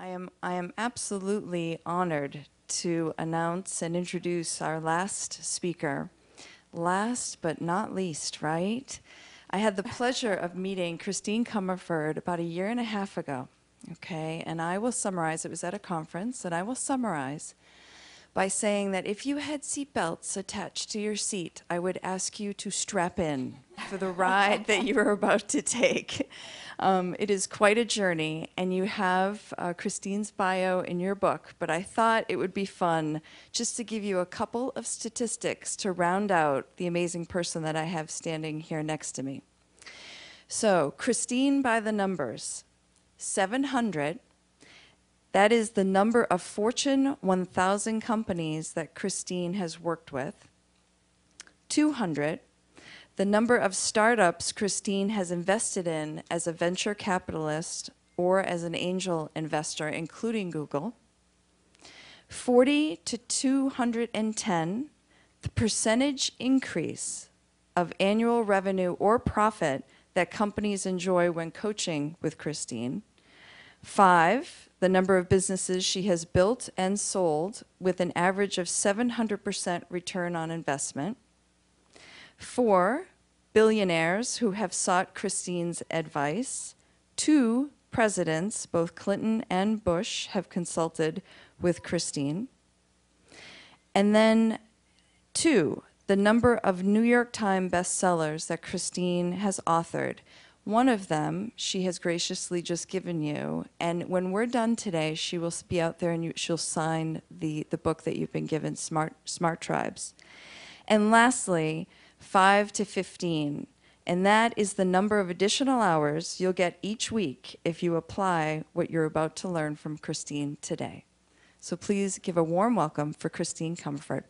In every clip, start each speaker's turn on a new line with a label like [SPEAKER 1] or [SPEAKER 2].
[SPEAKER 1] I am, I am absolutely honored to announce and introduce our last speaker. Last but not least, right? I had the pleasure of meeting Christine Comaford about a year and a half ago, okay? And I will summarize, it was at a conference, and I will summarize by saying that if you had seatbelts attached to your seat, I would ask you to strap in for the ride that you are about to take. Um, it is quite a journey, and you have uh, Christine's bio in your book, but I thought it would be fun just to give you a couple of statistics to round out the amazing person that I have standing here next to me. So, Christine by the numbers 700 that is the number of Fortune 1000 companies that Christine has worked with. 200, the number of startups Christine has invested in as a venture capitalist or as an angel investor, including Google. 40 to 210, the percentage increase of annual revenue or profit that companies enjoy when coaching with Christine. Five, the number of businesses she has built and sold with an average of 700% return on investment. Four, billionaires who have sought Christine's advice. Two presidents, both Clinton and Bush, have consulted with Christine. And then two, the number of New York Times bestsellers that Christine has authored. One of them she has graciously just given you, and when we're done today, she will be out there and you, she'll sign the, the book that you've been given, Smart, Smart Tribes. And lastly, 5 to 15, and that is the number of additional hours you'll get each week if you apply what you're about to learn from Christine today. So please give a warm welcome for Christine Comaford.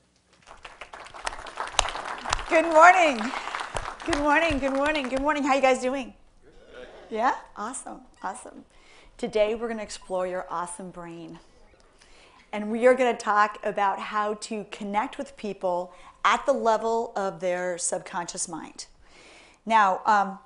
[SPEAKER 2] Good morning. Good morning. Good morning. Good morning. How you guys doing? Yeah? Awesome. Awesome. Today we're going to explore your awesome brain. And we are going to talk about how to connect with people at the level of their subconscious mind. Now, um,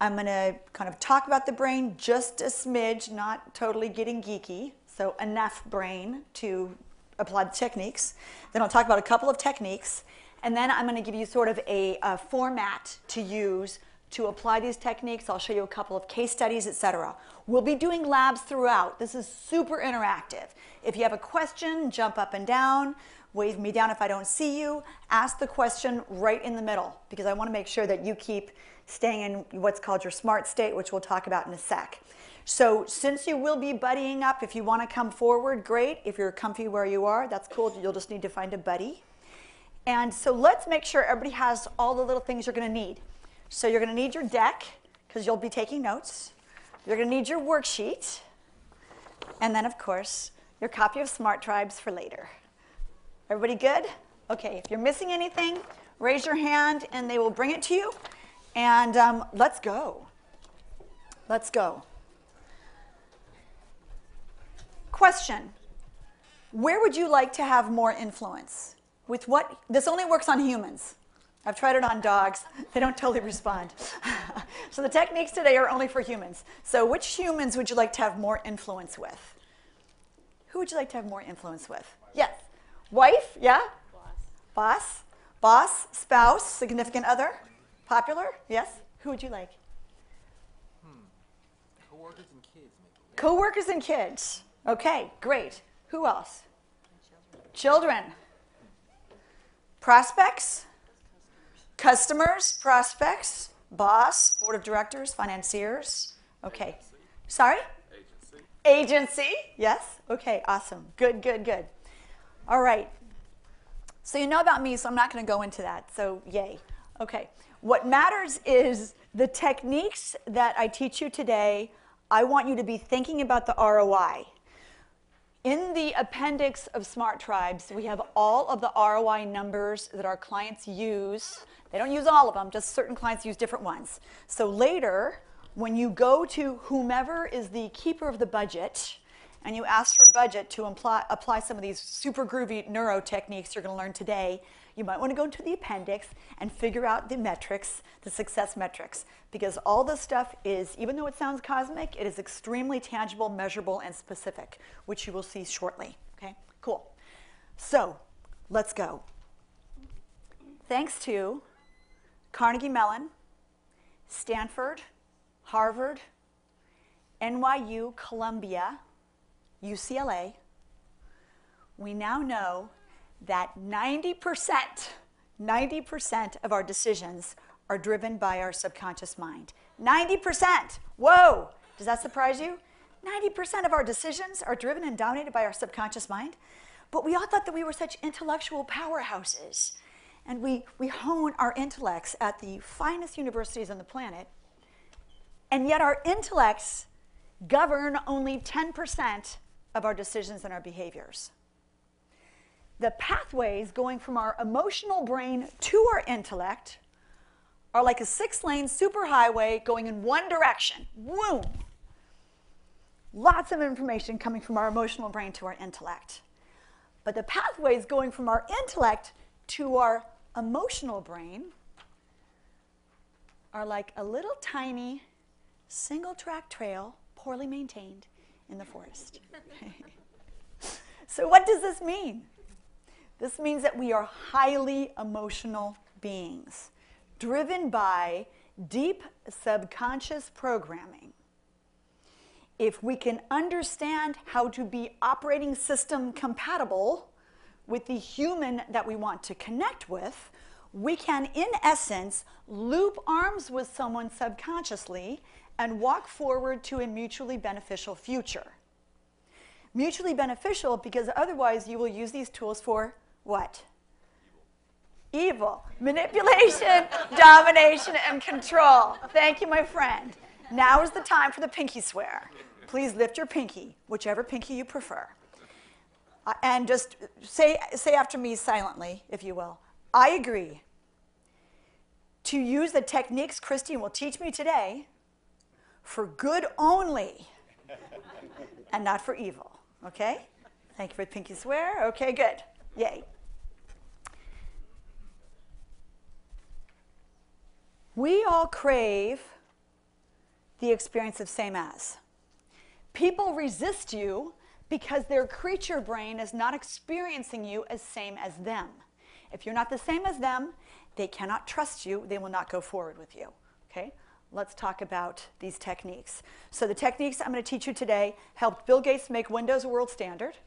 [SPEAKER 2] I'm going to kind of talk about the brain just a smidge, not totally getting geeky. So, enough brain to apply the techniques. Then I'll talk about a couple of techniques. And then I'm going to give you sort of a, a format to use to apply these techniques. I'll show you a couple of case studies, etc. We'll be doing labs throughout. This is super interactive. If you have a question, jump up and down, wave me down if I don't see you, ask the question right in the middle because I want to make sure that you keep staying in what's called your smart state, which we'll talk about in a sec. So since you will be buddying up, if you want to come forward, great. If you're comfy where you are, that's cool. You'll just need to find a buddy. And so let's make sure everybody has all the little things you're going to need. So you're going to need your deck because you'll be taking notes. You're going to need your worksheet. And then, of course, your copy of Smart Tribes for later. Everybody good? Okay, if you're missing anything, raise your hand and they will bring it to you. And um, let's go. Let's go. Question Where would you like to have more influence? With what? This only works on humans. I've tried it on dogs. They don't totally respond. so the techniques today are only for humans. So which humans would you like to have more influence with? Who would you like to have more influence with? Yes. Wife? Yeah? Boss. Boss? Boss? Spouse? Significant other? Popular? Yes? Who would you like?
[SPEAKER 3] Hmm. Co-workers and kids. Maybe.
[SPEAKER 2] Co-workers and kids. Okay, great. Who else? Children. Children. Prospects? Customers, prospects, boss, board of directors, financiers. Okay.
[SPEAKER 3] Agency.
[SPEAKER 2] Sorry?
[SPEAKER 3] Agency.
[SPEAKER 2] Agency. Yes. Okay, awesome. Good, good, good. All right. So you know about me, so I'm not going to go into that. So, yay. Okay. What matters is the techniques that I teach you today. I want you to be thinking about the ROI. In the appendix of Smart Tribes, we have all of the ROI numbers that our clients use. They don't use all of them, just certain clients use different ones. So later, when you go to whomever is the keeper of the budget and you ask for budget to imply, apply some of these super groovy neuro techniques you're going to learn today, you might want to go into the appendix and figure out the metrics, the success metrics, because all this stuff is, even though it sounds cosmic, it is extremely tangible, measurable, and specific, which you will see shortly. Okay, cool. So let's go. Thanks to Carnegie Mellon, Stanford, Harvard, NYU, Columbia, UCLA, we now know that 90%, 90% of our decisions are driven by our subconscious mind. 90%! Whoa! Does that surprise you? 90% of our decisions are driven and dominated by our subconscious mind. But we all thought that we were such intellectual powerhouses. And we, we hone our intellects at the finest universities on the planet. And yet our intellects govern only 10% of our decisions and our behaviors. The pathways going from our emotional brain to our intellect are like a six lane superhighway going in one direction. Boom! Lots of information coming from our emotional brain to our intellect. But the pathways going from our intellect to our emotional brain are like a little tiny single track trail, poorly maintained, in the forest. so, what does this mean? This means that we are highly emotional beings, driven by deep subconscious programming. If we can understand how to be operating system compatible with the human that we want to connect with, we can, in essence, loop arms with someone subconsciously and walk forward to a mutually beneficial future. Mutually beneficial because otherwise you will use these tools for what? Evil. Manipulation, domination, and control. Thank you, my friend. Now is the time for the pinky swear. Please lift your pinky, whichever pinky you prefer. Uh, and just say, say after me silently, if you will. I agree to use the techniques Christine will teach me today for good only and not for evil. Okay? Thank you for the pinky swear. Okay, good. Yay. We all crave the experience of same as. People resist you because their creature brain is not experiencing you as same as them. If you're not the same as them, they cannot trust you, they will not go forward with you. Okay? Let's talk about these techniques. So the techniques I'm going to teach you today helped Bill Gates make Windows a world standard.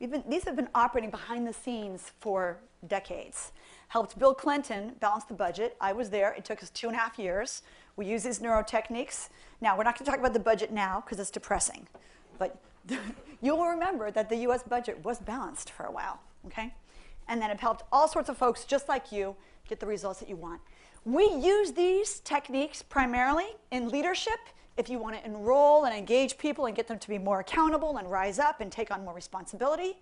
[SPEAKER 2] Been, these have been operating behind the scenes for decades. Helped Bill Clinton balance the budget. I was there. It took us two and a half years. We use these neuro techniques. Now, we're not going to talk about the budget now because it's depressing. But you'll remember that the US budget was balanced for a while, okay? And then it helped all sorts of folks just like you get the results that you want. We use these techniques primarily in leadership if you want to enroll and engage people and get them to be more accountable and rise up and take on more responsibility.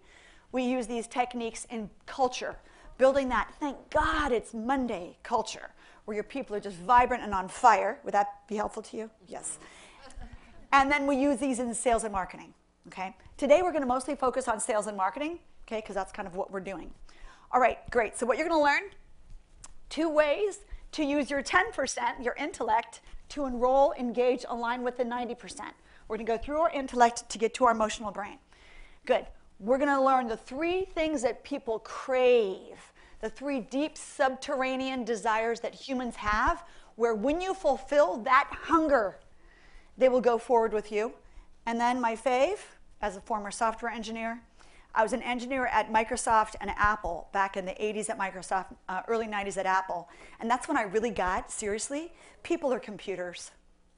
[SPEAKER 2] We use these techniques in culture, building that, thank God it's Monday culture, where your people are just vibrant and on fire. Would that be helpful to you? Yes. And then we use these in sales and marketing. Okay. Today we're going to mostly focus on sales and marketing. Okay, because that's kind of what we're doing. All right, great. So what you're going to learn: two ways to use your 10%, your intellect, to enroll, engage, align with the 90%. We're going to go through our intellect to get to our emotional brain. Good. We're going to learn the three things that people crave, the three deep subterranean desires that humans have, where when you fulfill that hunger, they will go forward with you. And then my fave, as a former software engineer, I was an engineer at Microsoft and Apple back in the 80s at Microsoft, uh, early 90s at Apple. And that's when I really got, seriously, people are computers.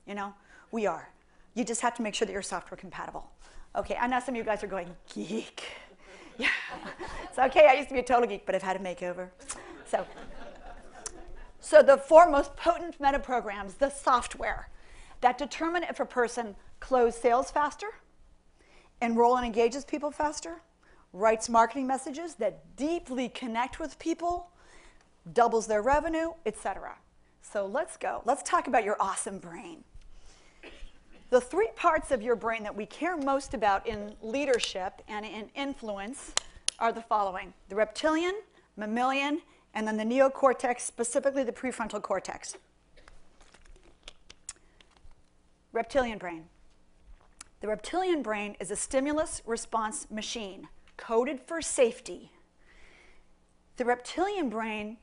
[SPEAKER 2] You know, we are. You just have to make sure that you're software compatible. Okay, I know some of you guys are going, geek. Yeah, it's okay. I used to be a total geek, but I've had a makeover. So, so the four most potent meta programs, the software that determine if a person closes sales faster, enroll and engages people faster, writes marketing messages that deeply connect with people, doubles their revenue, etc. So let's go. Let's talk about your awesome brain. The three parts of your brain that we care most about in leadership and in influence are the following the reptilian, mammalian, and then the neocortex, specifically the prefrontal cortex. Reptilian brain. The reptilian brain is a stimulus response machine coded for safety. The reptilian brain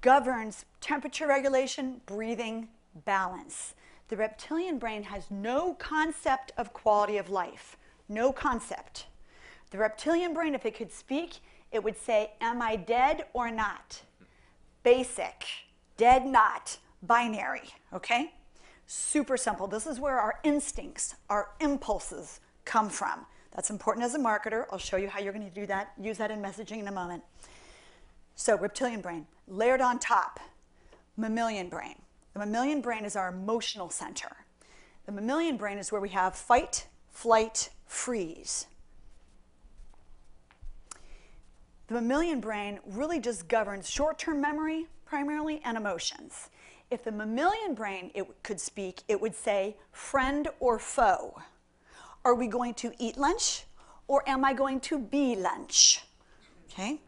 [SPEAKER 2] governs temperature regulation, breathing, balance. The reptilian brain has no concept of quality of life, no concept. The reptilian brain, if it could speak, it would say, Am I dead or not? Basic, dead, not, binary, okay? Super simple. This is where our instincts, our impulses come from. That's important as a marketer. I'll show you how you're going to do that, use that in messaging in a moment. So, reptilian brain, layered on top, mammalian brain. The mammalian brain is our emotional center. The mammalian brain is where we have fight, flight, freeze. The mammalian brain really just governs short term memory primarily and emotions. If the mammalian brain it could speak, it would say friend or foe. Are we going to eat lunch or am I going to be lunch? Okay?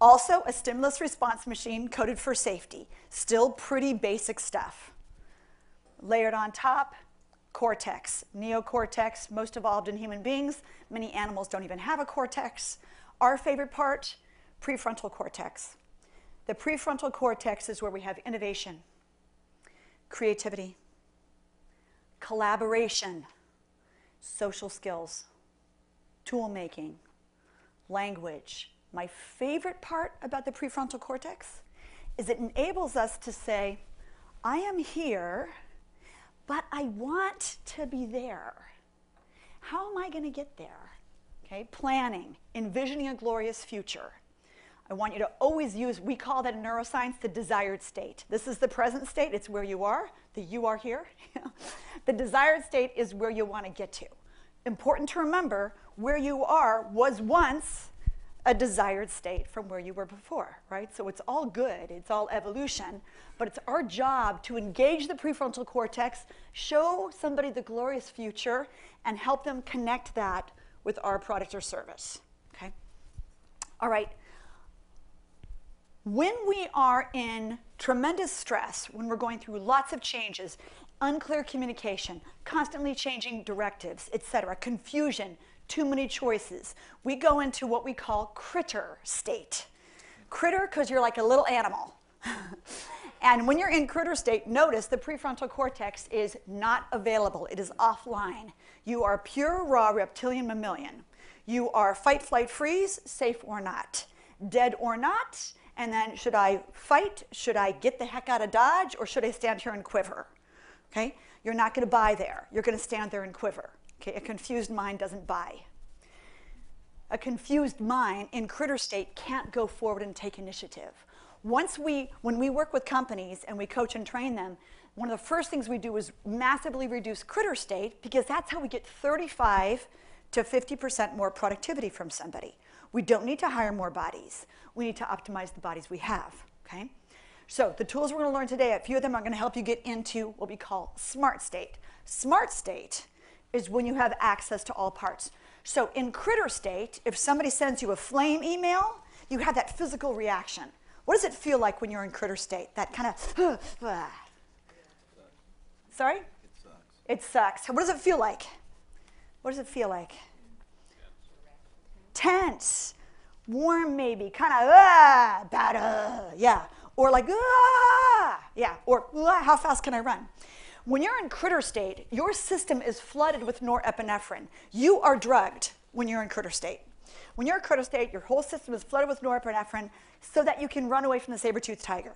[SPEAKER 2] Also, a stimulus response machine coded for safety. Still pretty basic stuff. Layered on top, cortex, neocortex, most evolved in human beings. Many animals don't even have a cortex. Our favorite part, prefrontal cortex. The prefrontal cortex is where we have innovation, creativity, collaboration, social skills, tool making, language. My favorite part about the prefrontal cortex is it enables us to say, I am here, but I want to be there. How am I going to get there? Okay, planning, envisioning a glorious future. I want you to always use, we call that in neuroscience the desired state. This is the present state, it's where you are, the you are here. the desired state is where you want to get to. Important to remember, where you are was once a desired state from where you were before, right? So it's all good, it's all evolution, but it's our job to engage the prefrontal cortex, show somebody the glorious future, and help them connect that with our product or service, okay? All right. When we are in tremendous stress, when we're going through lots of changes, unclear communication, constantly changing directives, etc., confusion, too many choices, we go into what we call critter state. Critter because you're like a little animal. and when you're in critter state, notice the prefrontal cortex is not available. It is offline. You are pure raw reptilian mammalian. You are fight, flight, freeze, safe or not, dead or not, and then should I fight? Should I get the heck out of Dodge? Or should I stand here and quiver? Okay? You're not going to buy there. You're going to stand there and quiver. Okay? A confused mind doesn't buy. A confused mind in critter state can't go forward and take initiative. Once we, when we work with companies and we coach and train them, one of the first things we do is massively reduce critter state because that's how we get 35 to 50% more productivity from somebody. We don't need to hire more bodies. We need to optimize the bodies we have, okay? So the tools we're going to learn today, a few of them are going to help you get into what we call smart state. Smart state is when you have access to all parts. So in critter state, if somebody sends you a flame email, you have that physical reaction. What does it feel like when you're in critter state? That kind of, sorry? It sucks. It sucks. What does it feel like? What does it feel like? Tense, warm maybe, kind of ah, bad, uh, yeah, or like ah, yeah, or ah, how fast can I run? When you're in critter state, your system is flooded with norepinephrine. You are drugged when you're in critter state. When you're in critter state, your whole system is flooded with norepinephrine so that you can run away from the saber-toothed tiger.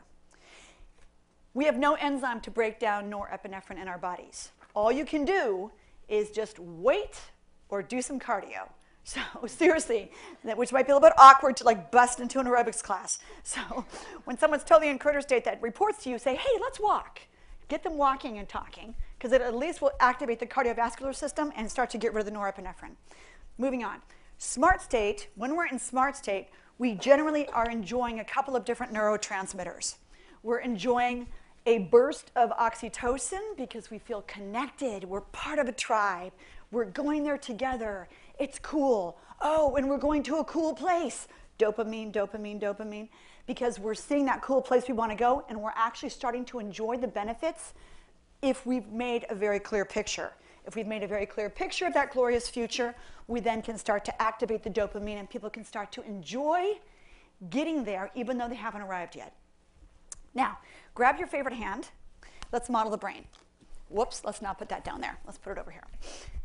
[SPEAKER 2] We have no enzyme to break down norepinephrine in our bodies. All you can do is just wait or do some cardio. So seriously, which might be a little bit awkward to like bust into an aerobics class. So when someone's totally in critter state that reports to you, say, hey, let's walk. Get them walking and talking, because it at least will activate the cardiovascular system and start to get rid of the norepinephrine. Moving on. Smart state, when we're in smart state, we generally are enjoying a couple of different neurotransmitters. We're enjoying a burst of oxytocin because we feel connected. We're part of a tribe. We're going there together. It's cool. Oh, and we're going to a cool place. Dopamine, dopamine, dopamine. Because we're seeing that cool place we want to go and we're actually starting to enjoy the benefits if we've made a very clear picture. If we've made a very clear picture of that glorious future, we then can start to activate the dopamine and people can start to enjoy getting there even though they haven't arrived yet. Now, grab your favorite hand. Let's model the brain. Whoops, let's not put that down there. Let's put it over here.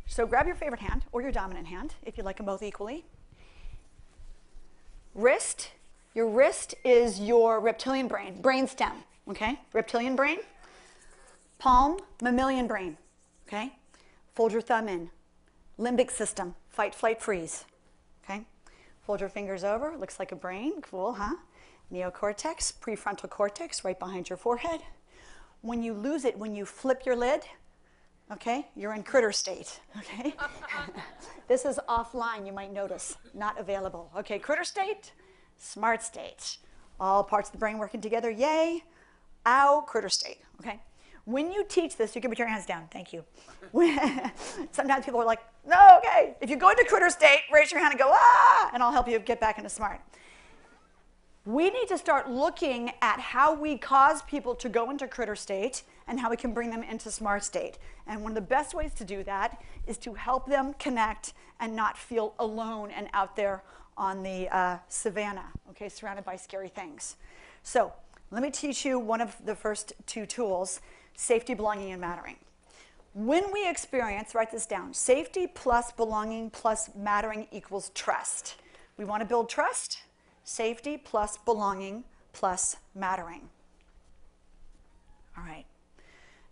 [SPEAKER 2] So grab your favorite hand or your dominant hand if you like them both equally. Wrist. Your wrist is your reptilian brain, brain stem, okay? Reptilian brain. Palm, mammalian brain, okay? Fold your thumb in. Limbic system, fight, flight, freeze, okay? Fold your fingers over, looks like a brain, cool, huh? Neocortex, prefrontal cortex, right behind your forehead. When you lose it, when you flip your lid, okay, you're in critter state, okay? this is offline, you might notice, not available. Okay, critter state, smart state. All parts of the brain working together, yay. Ow, critter state, okay? When you teach this, you can put your hands down, thank you. Sometimes people are like, no, okay. If you go into critter state, raise your hand and go, ah, and I'll help you get back into smart. We need to start looking at how we cause people to go into critter state and how we can bring them into smart state. And one of the best ways to do that is to help them connect and not feel alone and out there on the uh, savannah, okay, surrounded by scary things. So let me teach you one of the first two tools, safety, belonging, and mattering. When we experience, write this down, safety plus belonging plus mattering equals trust. We want to build trust, safety plus belonging plus mattering. All right.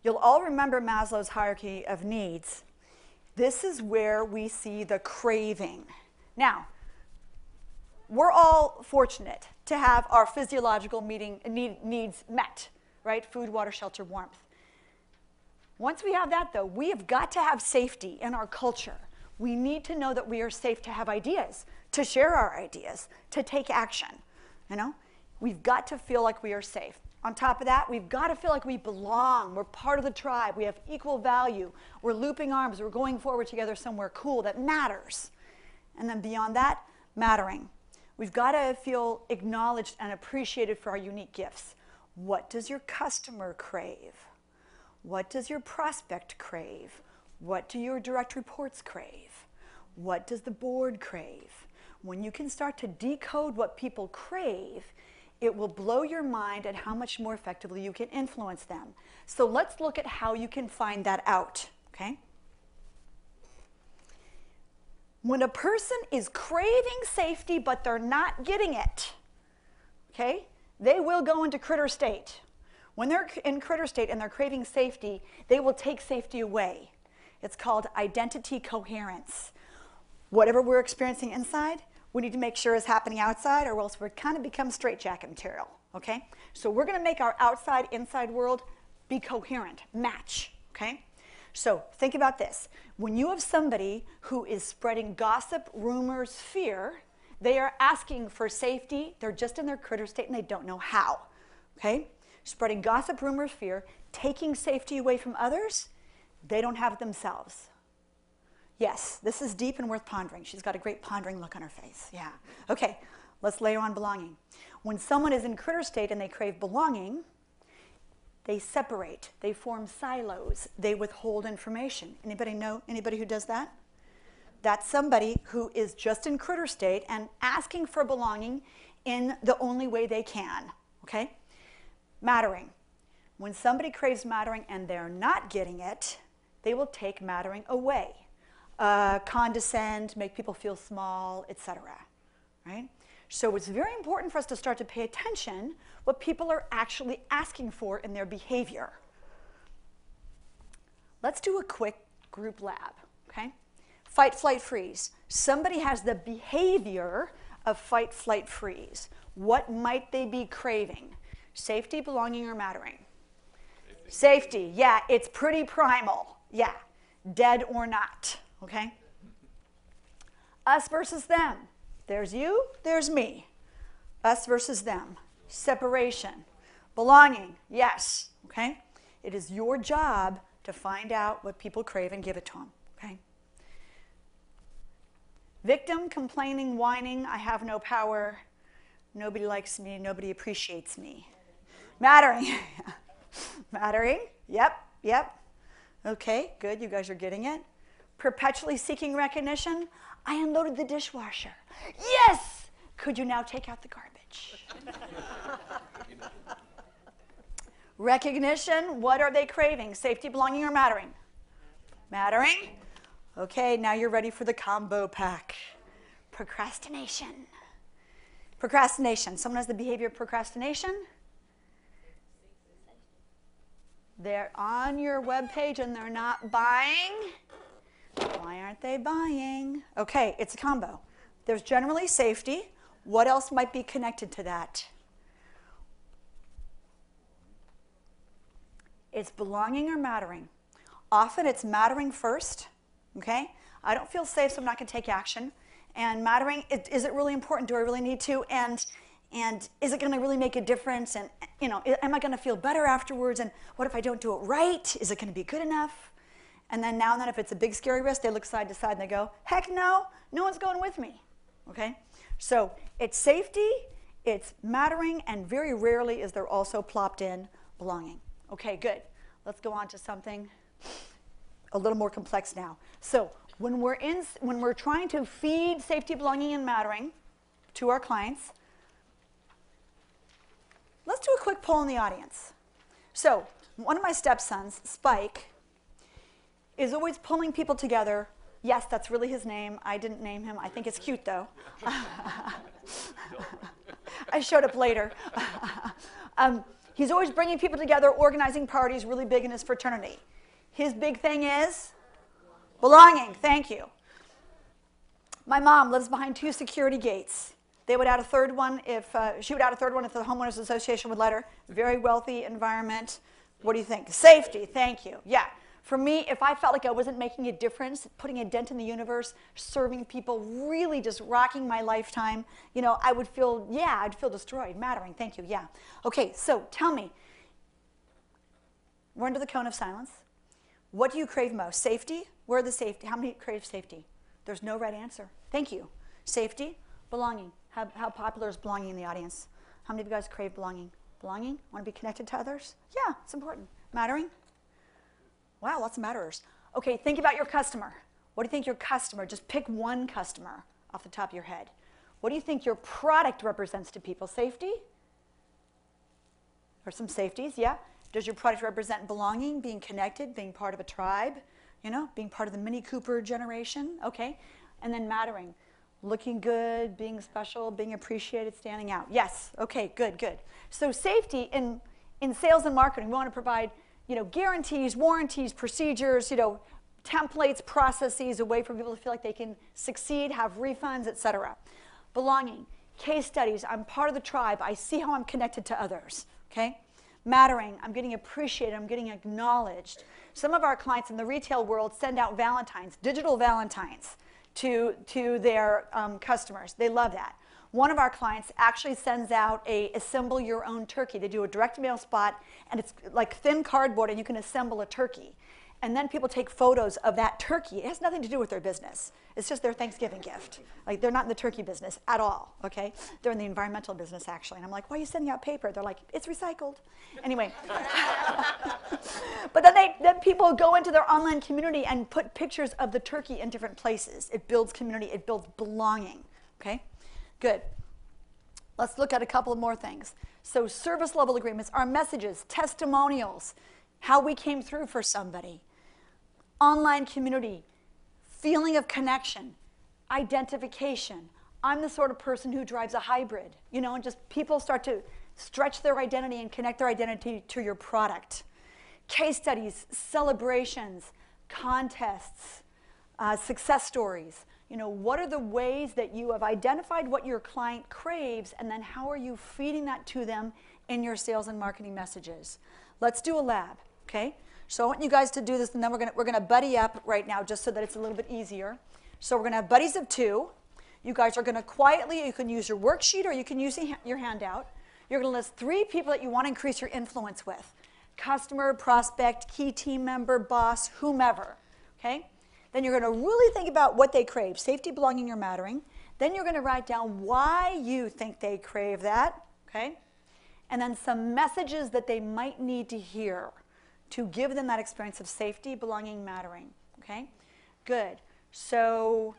[SPEAKER 2] You'll all remember Maslow's hierarchy of needs. This is where we see the craving. Now, we're all fortunate to have our physiological meeting, need, needs met, right? Food, water, shelter, warmth. Once we have that, though, we have got to have safety in our culture. We need to know that we are safe to have ideas, to share our ideas, to take action. You know, we've got to feel like we are safe. On top of that, we've got to feel like we belong. We're part of the tribe. We have equal value. We're looping arms. We're going forward together somewhere cool that matters. And then beyond that, mattering. We've got to feel acknowledged and appreciated for our unique gifts. What does your customer crave? What does your prospect crave? What do your direct reports crave? What does the board crave? When you can start to decode what people crave, it will blow your mind at how much more effectively you can influence them. So let's look at how you can find that out, okay? When a person is craving safety but they're not getting it, okay, they will go into critter state. When they're in critter state and they're craving safety, they will take safety away. It's called identity coherence. Whatever we're experiencing inside, we need to make sure is happening outside or else we're kind of become straitjacket material, okay? So we're gonna make our outside, inside world be coherent, match, okay? So think about this. When you have somebody who is spreading gossip, rumors, fear, they are asking for safety. They're just in their critter state and they don't know how, okay? spreading gossip, rumors, fear, taking safety away from others, they don't have it themselves. Yes, this is deep and worth pondering. She's got a great pondering look on her face. Yeah. Okay, let's layer on belonging. When someone is in critter state and they crave belonging, they separate, they form silos, they withhold information. Anybody know anybody who does that? That's somebody who is just in critter state and asking for belonging in the only way they can, okay? Mattering. When somebody craves mattering and they're not getting it, they will take mattering away. Uh, condescend, make people feel small, etc. Right? So it's very important for us to start to pay attention what people are actually asking for in their behavior. Let's do a quick group lab, okay? Fight, flight, freeze. Somebody has the behavior of fight, flight, freeze. What might they be craving? Safety, belonging, or mattering? Safety. Safety. Yeah, it's pretty primal. Yeah, dead or not, okay? Us versus them. There's you, there's me. Us versus them. Separation. Belonging. Yes, okay? It is your job to find out what people crave and give it to them, okay? Victim, complaining, whining, I have no power, nobody likes me, nobody appreciates me. Mattering. Mattering, yep, yep. Okay, good, you guys are getting it. Perpetually seeking recognition, I unloaded the dishwasher. Yes! Could you now take out the garbage? Recognition, what are they craving? Safety, belonging, or mattering? Mattering? Okay, now you're ready for the combo pack. Procrastination. Procrastination. Someone has the behavior of procrastination? They're on your webpage and they're not buying. Why aren't they buying? Okay, it's a combo. There's generally safety. What else might be connected to that? It's belonging or mattering. Often it's mattering first, okay? I don't feel safe, so I'm not going to take action. And mattering, it, is it really important? Do I really need to? And and is it going to really make a difference? And you know, am I going to feel better afterwards? And what if I don't do it right? Is it going to be good enough? And then now and then, if it's a big scary risk, they look side to side and they go, heck no, no one's going with me. Okay? So it's safety, it's mattering, and very rarely is there also plopped in belonging. Okay, good. Let's go on to something a little more complex now. So when we're in, when we're trying to feed safety, belonging, and mattering to our clients, let's do a quick poll in the audience. So one of my stepsons, Spike, is always pulling people together. Yes, that's really his name. I didn't name him. I think it's cute though. I showed up later. um, he's always bringing people together, organizing parties, really big in his fraternity. His big thing is belonging. Thank you. My mom lives behind two security gates. They would add a third one if uh, she would add a third one if the homeowners association would let her. Very wealthy environment. What do you think? Safety. Thank you. Yeah. For me, if I felt like I wasn't making a difference, putting a dent in the universe, serving people, really just rocking my lifetime, you know, I would feel, yeah, I'd feel destroyed. Mattering. Thank you. Yeah. Okay, so tell me, we're under the cone of silence. What do you crave most? Safety? Where the safety? How many crave safety? There's no right answer. Thank you. Safety, belonging. How, how popular is belonging in the audience? How many of you guys crave belonging? Belonging? Want to be connected to others? Yeah, it's important. Mattering? Wow, lots of matters. Okay, think about your customer. What do you think your customer, just pick one customer off the top of your head. What do you think your product represents to people? Safety? Or some safeties, yeah. Does your product represent belonging, being connected, being part of a tribe, you know, being part of the Mini Cooper generation? Okay. And then mattering, looking good, being special, being appreciated, standing out. Yes. Okay, good, good. So safety in in sales and marketing, we want to provide you know, guarantees, warranties, procedures, you know, templates, processes, a way for people to feel like they can succeed, have refunds, etc. Belonging, case studies, I'm part of the tribe, I see how I'm connected to others, okay? Mattering, I'm getting appreciated, I'm getting acknowledged. Some of our clients in the retail world send out Valentines, digital Valentines, to, to their um, customers. They love that. One of our clients actually sends out a assemble your own turkey. They do a direct mail spot, and it's like thin cardboard, and you can assemble a turkey. And then people take photos of that turkey. It has nothing to do with their business. It's just their Thanksgiving gift. Like they're not in the turkey business at all, okay? They're in the environmental business actually. And I'm like, why are you sending out paper? They're like, it's recycled. Anyway. but then they then people go into their online community and put pictures of the turkey in different places. It builds community, it builds belonging, okay? Good. Let's look at a couple more things. So, service level agreements are messages, testimonials, how we came through for somebody, online community, feeling of connection, identification. I'm the sort of person who drives a hybrid, you know, and just people start to stretch their identity and connect their identity to your product. Case studies, celebrations, contests, uh, success stories you know, what are the ways that you have identified what your client craves and then how are you feeding that to them in your sales and marketing messages? Let's do a lab, okay? So I want you guys to do this and then we're gonna, we're gonna buddy up right now just so that it's a little bit easier. So we're gonna have buddies of two. You guys are gonna quietly, you can use your worksheet or you can use your handout. You're gonna list three people that you wanna increase your influence with. customer, prospect, key team member, boss, whomever. Okay? Then you're going to really think about what they crave safety, belonging, or mattering. Then you're going to write down why you think they crave that. Okay? And then some messages that they might need to hear to give them that experience of safety, belonging, mattering. Okay? Good. So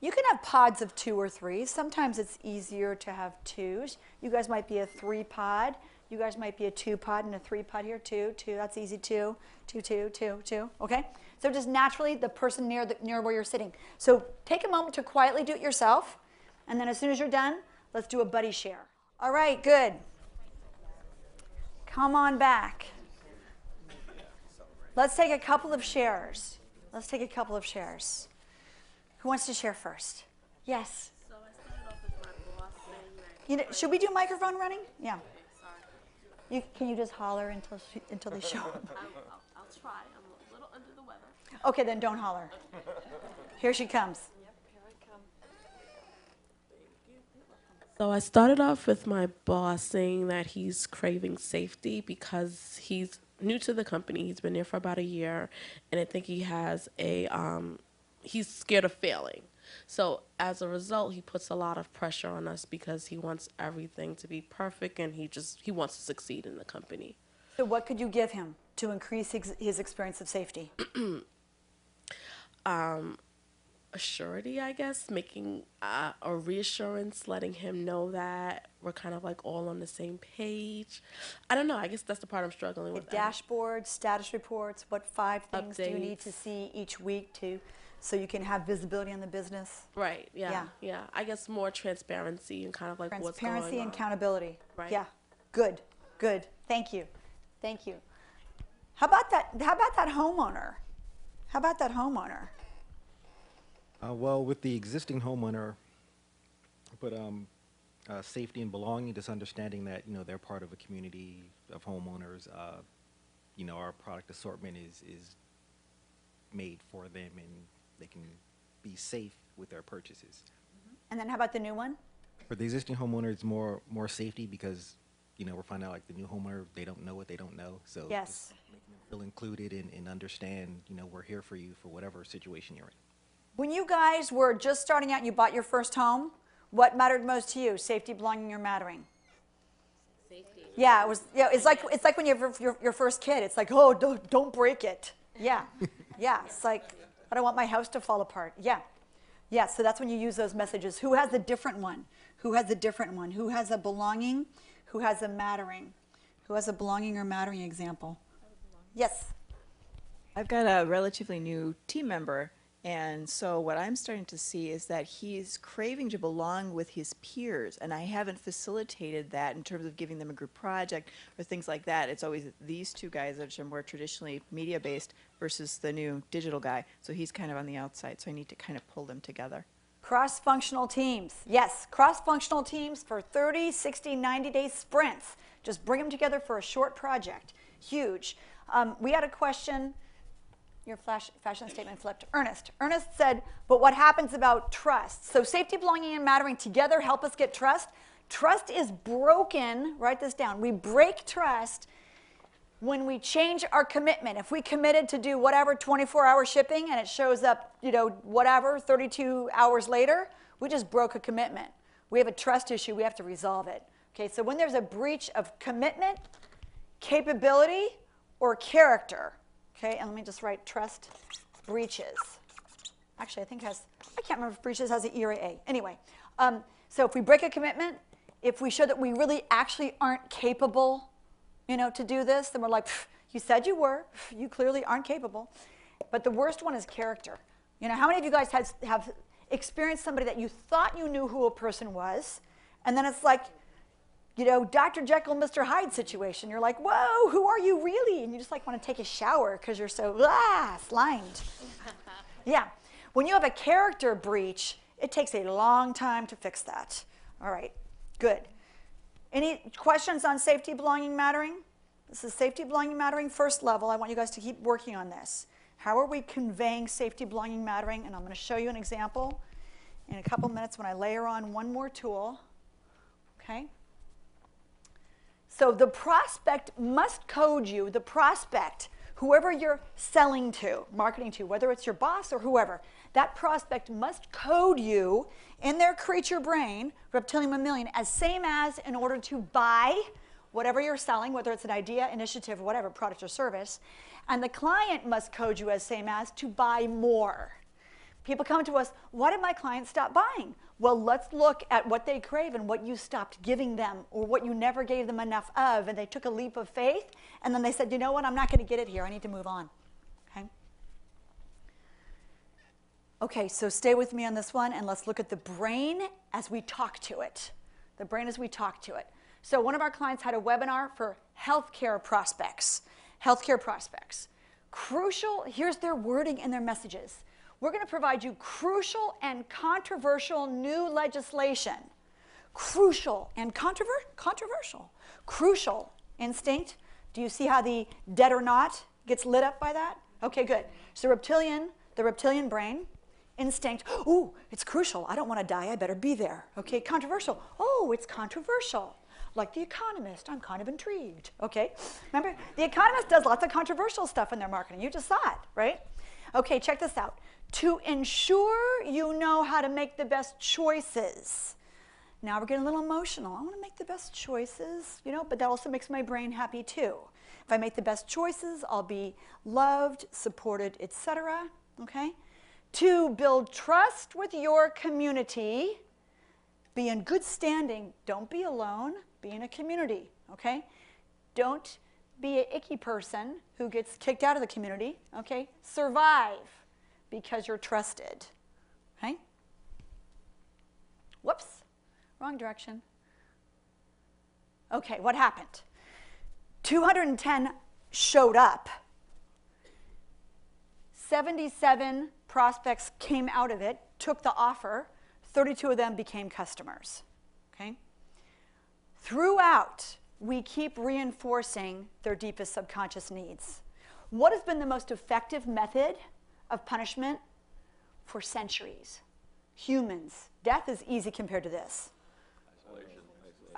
[SPEAKER 2] you can have pods of two or three. Sometimes it's easier to have twos. You guys might be a three pod. You guys might be a two pod and a three pod here. Two, two. That's easy. Two, two, two, two, two. Okay. So just naturally, the person near the, near where you're sitting. So take a moment to quietly do it yourself, and then as soon as you're done, let's do a buddy share. All right. Good. Come on back. Let's take a couple of shares. Let's take a couple of shares. Who wants to share first? Yes.
[SPEAKER 4] So
[SPEAKER 2] should we do microphone running? Yeah. You, can you just holler until she, until they show up?
[SPEAKER 4] I'll, I'll, I'll try. I'm a little under the weather.
[SPEAKER 2] Okay, then don't holler. Here she comes.
[SPEAKER 4] Yep, here I come. So I started off with my boss saying that he's craving safety because he's new to the company. He's been there for about a year, and I think he has a um, he's scared of failing. So as a result, he puts a lot of pressure on us because he wants everything to be perfect, and he just he wants to succeed in the company.
[SPEAKER 2] So, what could you give him to increase his, his experience of safety?
[SPEAKER 4] a surety, I guess, making uh, a reassurance, letting him know that we're kind of like all on the same page. I don't know. I guess that's the part I'm struggling
[SPEAKER 2] The
[SPEAKER 4] with.
[SPEAKER 2] dashboard, status reports. What five things do you need to see each week to, so you can have visibility on the business?
[SPEAKER 4] Right. Yeah,
[SPEAKER 2] Yeah.
[SPEAKER 4] yeah. I guess more transparency and kind of like what's going
[SPEAKER 2] Transparency
[SPEAKER 4] on.
[SPEAKER 2] and accountability.
[SPEAKER 4] Right.
[SPEAKER 2] Yeah. Good. Good. Thank you. Thank you. How about that? How about that homeowner? How about that homeowner?
[SPEAKER 3] Uh, well, with the existing homeowner, but um, uh, safety and belonging, just understanding that you know they're part of a community of homeowners. Uh, you know, our product assortment is is made for them, and they can be safe with their purchases.
[SPEAKER 2] And then how about the new one?
[SPEAKER 3] For the existing homeowner, it's more more safety because you know we're finding out like the new homeowner they don't know what they don't know, so
[SPEAKER 2] Yes.
[SPEAKER 3] Just making them feel included and, and understand. You know, we're here for you for whatever situation you're in.
[SPEAKER 2] When you guys were just starting out and you bought your first home, what mattered most to you? Safety, belonging, or mattering?
[SPEAKER 4] Safety.
[SPEAKER 2] Yeah, it was. Yeah, it's like it's like when you have your, your first kid. It's like, oh, don't, don't break it. Yeah, yeah. It's like I don't want my house to fall apart. Yeah, yeah. So that's when you use those messages. Who has a different one? Who has a different one? Who has a belonging? Who has a mattering? Who has a belonging or mattering example? Yes.
[SPEAKER 5] I've got a relatively new team member, and so what I'm starting to see is that he's craving to belong with his peers, and I haven't facilitated that in terms of giving them a group project or things like that. It's always these two guys, which are more traditionally media based, versus the new digital guy. So he's kind of on the outside, so I need to kind of pull them together.
[SPEAKER 2] Cross functional teams. Yes, cross functional teams for 30, 60, 90 day sprints. Just bring them together for a short project. Huge. Um, we had a question. Your flash, fashion statement flipped. Ernest. Ernest said, but what happens about trust? So, safety, belonging, and mattering together help us get trust. Trust is broken. Write this down. We break trust when we change our commitment, if we committed to do whatever 24 hour shipping and it shows up, you know, whatever 32 hours later, we just broke a commitment. We have a trust issue, we have to resolve it. Okay, so when there's a breach of commitment, capability, or character, okay, and let me just write trust breaches. Actually, I think has, I can't remember if breaches has an E or a A. Anyway, um, so if we break a commitment, if we show that we really actually aren't capable you know, to do this, then we're like, you said you were, you clearly aren't capable. But the worst one is character. You know, how many of you guys has, have experienced somebody that you thought you knew who a person was, and then it's like, you know, Dr. Jekyll, Mr. Hyde situation. You're like, whoa, who are you really? And you just like want to take a shower because you're so ah, slimed. yeah. When you have a character breach, it takes a long time to fix that. All right, good. Any questions on safety, belonging, mattering? This is safety, belonging, mattering, first level. I want you guys to keep working on this. How are we conveying safety, belonging, mattering? And I'm going to show you an example in a couple minutes when I layer on one more tool. Okay? So the prospect must code you, the prospect, whoever you're selling to, marketing to, whether it's your boss or whoever, that prospect must code you in their creature brain, reptilian mammalian, as same as in order to buy whatever you're selling, whether it's an idea, initiative, whatever, product or service. And the client must code you as same as to buy more. People come to us, why did my clients stop buying? Well, let's look at what they crave and what you stopped giving them or what you never gave them enough of. And they took a leap of faith and then they said, you know what, I'm not going to get it here. I need to move on. Okay? Okay, so stay with me on this one and let's look at the brain as we talk to it. The brain as we talk to it. So, one of our clients had a webinar for healthcare prospects. Healthcare prospects. Crucial, here's their wording and their messages. We're going to provide you crucial and controversial new legislation. Crucial and controver- controversial. Crucial instinct. Do you see how the dead or not gets lit up by that? Okay, good. So reptilian, the reptilian brain, instinct. Ooh, it's crucial. I don't want to die. I better be there. Okay, controversial. Oh, it's controversial. Like The Economist, I'm kind of intrigued. Okay, remember, The Economist does lots of controversial stuff in their marketing. You just saw it, right? Okay, check this out. To ensure you know how to make the best choices. Now we're getting a little emotional. I want to make the best choices, you know, but that also makes my brain happy too. If I make the best choices, I'll be loved, supported, etc. Okay? To build trust with your community, be in good standing, don't be alone, be in a community, okay? Don't be an icky person who gets kicked out of the community, okay? Survive because you're trusted, okay? Whoops, wrong direction. Okay, what happened? 210 showed up. 77 prospects came out of it, took the offer. 32 of them became customers. Okay? Throughout, we keep reinforcing their deepest subconscious needs. What has been the most effective method of punishment for centuries? Humans. Death is easy compared to this.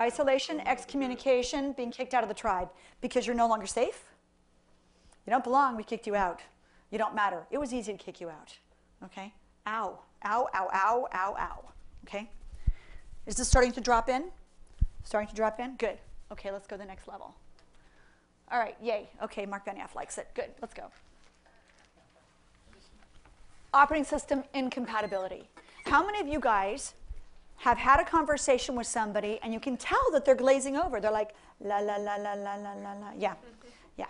[SPEAKER 2] Isolation, excommunication, being kicked out of the tribe because you're no longer safe. You don't belong, we kicked you out. You don't matter. It was easy to kick you out. Okay? Ow, ow, ow, ow, ow, ow. Okay? Is this starting to drop in? Starting to drop in? Good. Okay, let's go to the next level. All right, yay. Okay, Mark Benioff likes it. Good, let's go. Operating system incompatibility. How many of you guys have had a conversation with somebody and you can tell that they're glazing over? They're like, la, la, la, la, la, la, la, la. Yeah, yeah.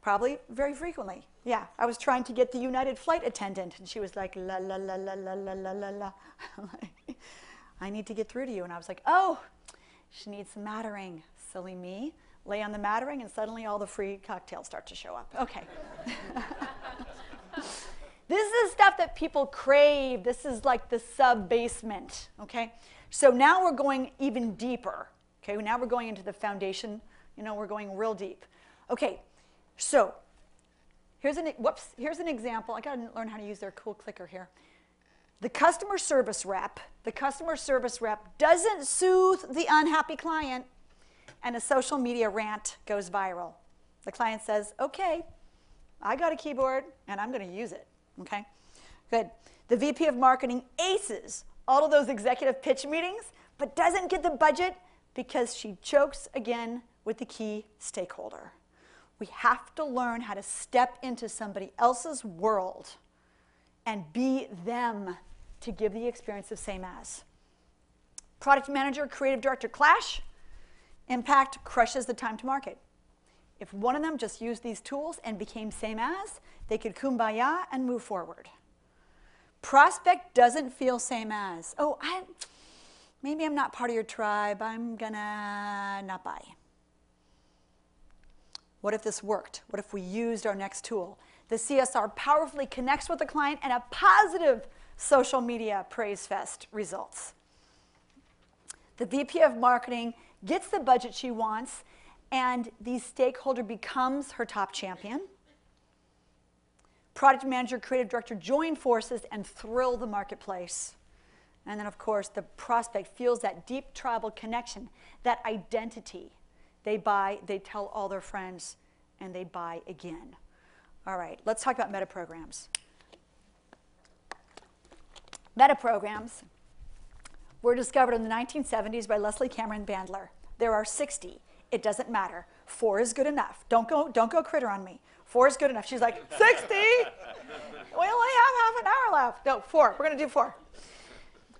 [SPEAKER 2] Probably very frequently. Yeah, I was trying to get the United flight attendant, and she was like, la, la, la, la, la, la, la, la, la. I need to get through to you. And I was like, oh, she needs some mattering. Silly me. Lay on the mattering, and suddenly all the free cocktails start to show up. Okay. This is stuff that people crave. This is like the sub basement. Okay. So now we're going even deeper. Okay. Now we're going into the foundation. You know, we're going real deep. Okay. So here's an whoops. Here's an example. I got to learn how to use their cool clicker here. The customer service rep, the customer service rep doesn't soothe the unhappy client, and a social media rant goes viral. The client says, okay, I got a keyboard and I'm to use it. Okay? Good. The VP of marketing aces all of those executive pitch meetings, but doesn't get the budget because she chokes again with the key stakeholder. We have to learn how to step into somebody else's world and be them to give the experience of same as. Product manager, creative director clash, impact crushes the time to market. If one of them just used these tools and became same as, they could kumbaya and move forward. Prospect doesn't feel same as. Oh, I, maybe I'm not part of your tribe. I'm gonna not buy. What if this worked? What if we used our next tool? The CSR powerfully connects with the client and a positive social media praise fest results. The VP of marketing gets the budget she wants and the stakeholder becomes her top champion. Product manager, creative director join forces and thrill the marketplace. And then, of course, the prospect feels that deep tribal connection, that identity, They buy, they tell all their friends, and they buy again. All right, let's talk about meta programs. Meta programs were discovered in the 1970s by Leslie Cameron Bandler. There are 60. It doesn't matter. Four is good enough. Don't go, don't go critter on me. Four is good enough. She's like, 60? we only have half an hour left. No, four. We're going to do four.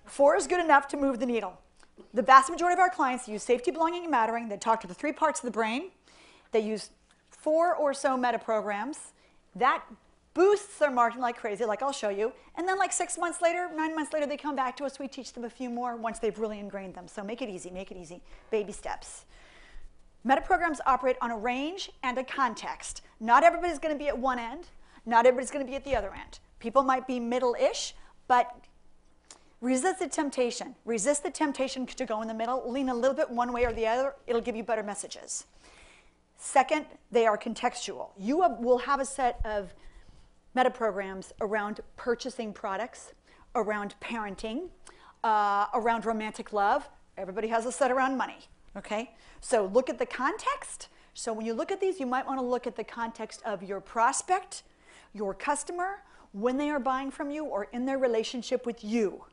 [SPEAKER 2] Four is good enough to move the needle. The vast majority of our clients use safety, belonging, and mattering. They talk to the three parts of the brain. They use four or so meta programs. That boosts their marketing like crazy, like I'll show you. And then, like six months later, nine months later, they come back to us. We teach them a few more once they've really ingrained them. So make it easy, make it easy. Baby steps. Meta programs operate on a range and a context. Not everybody's going to be at one end, not everybody's going to be at the other end. People might be middle ish, but resist the temptation. Resist the temptation to go in the middle, lean a little bit one way or the other, it'll give you better messages. Second, they are contextual. You will have a set of meta programs around purchasing products, around parenting, uh, around romantic love. Everybody has a set around money, okay? So look at the context. So when you look at these, you might want to look at the context of your prospect, your customer, when they are buying from you or in their relationship with you,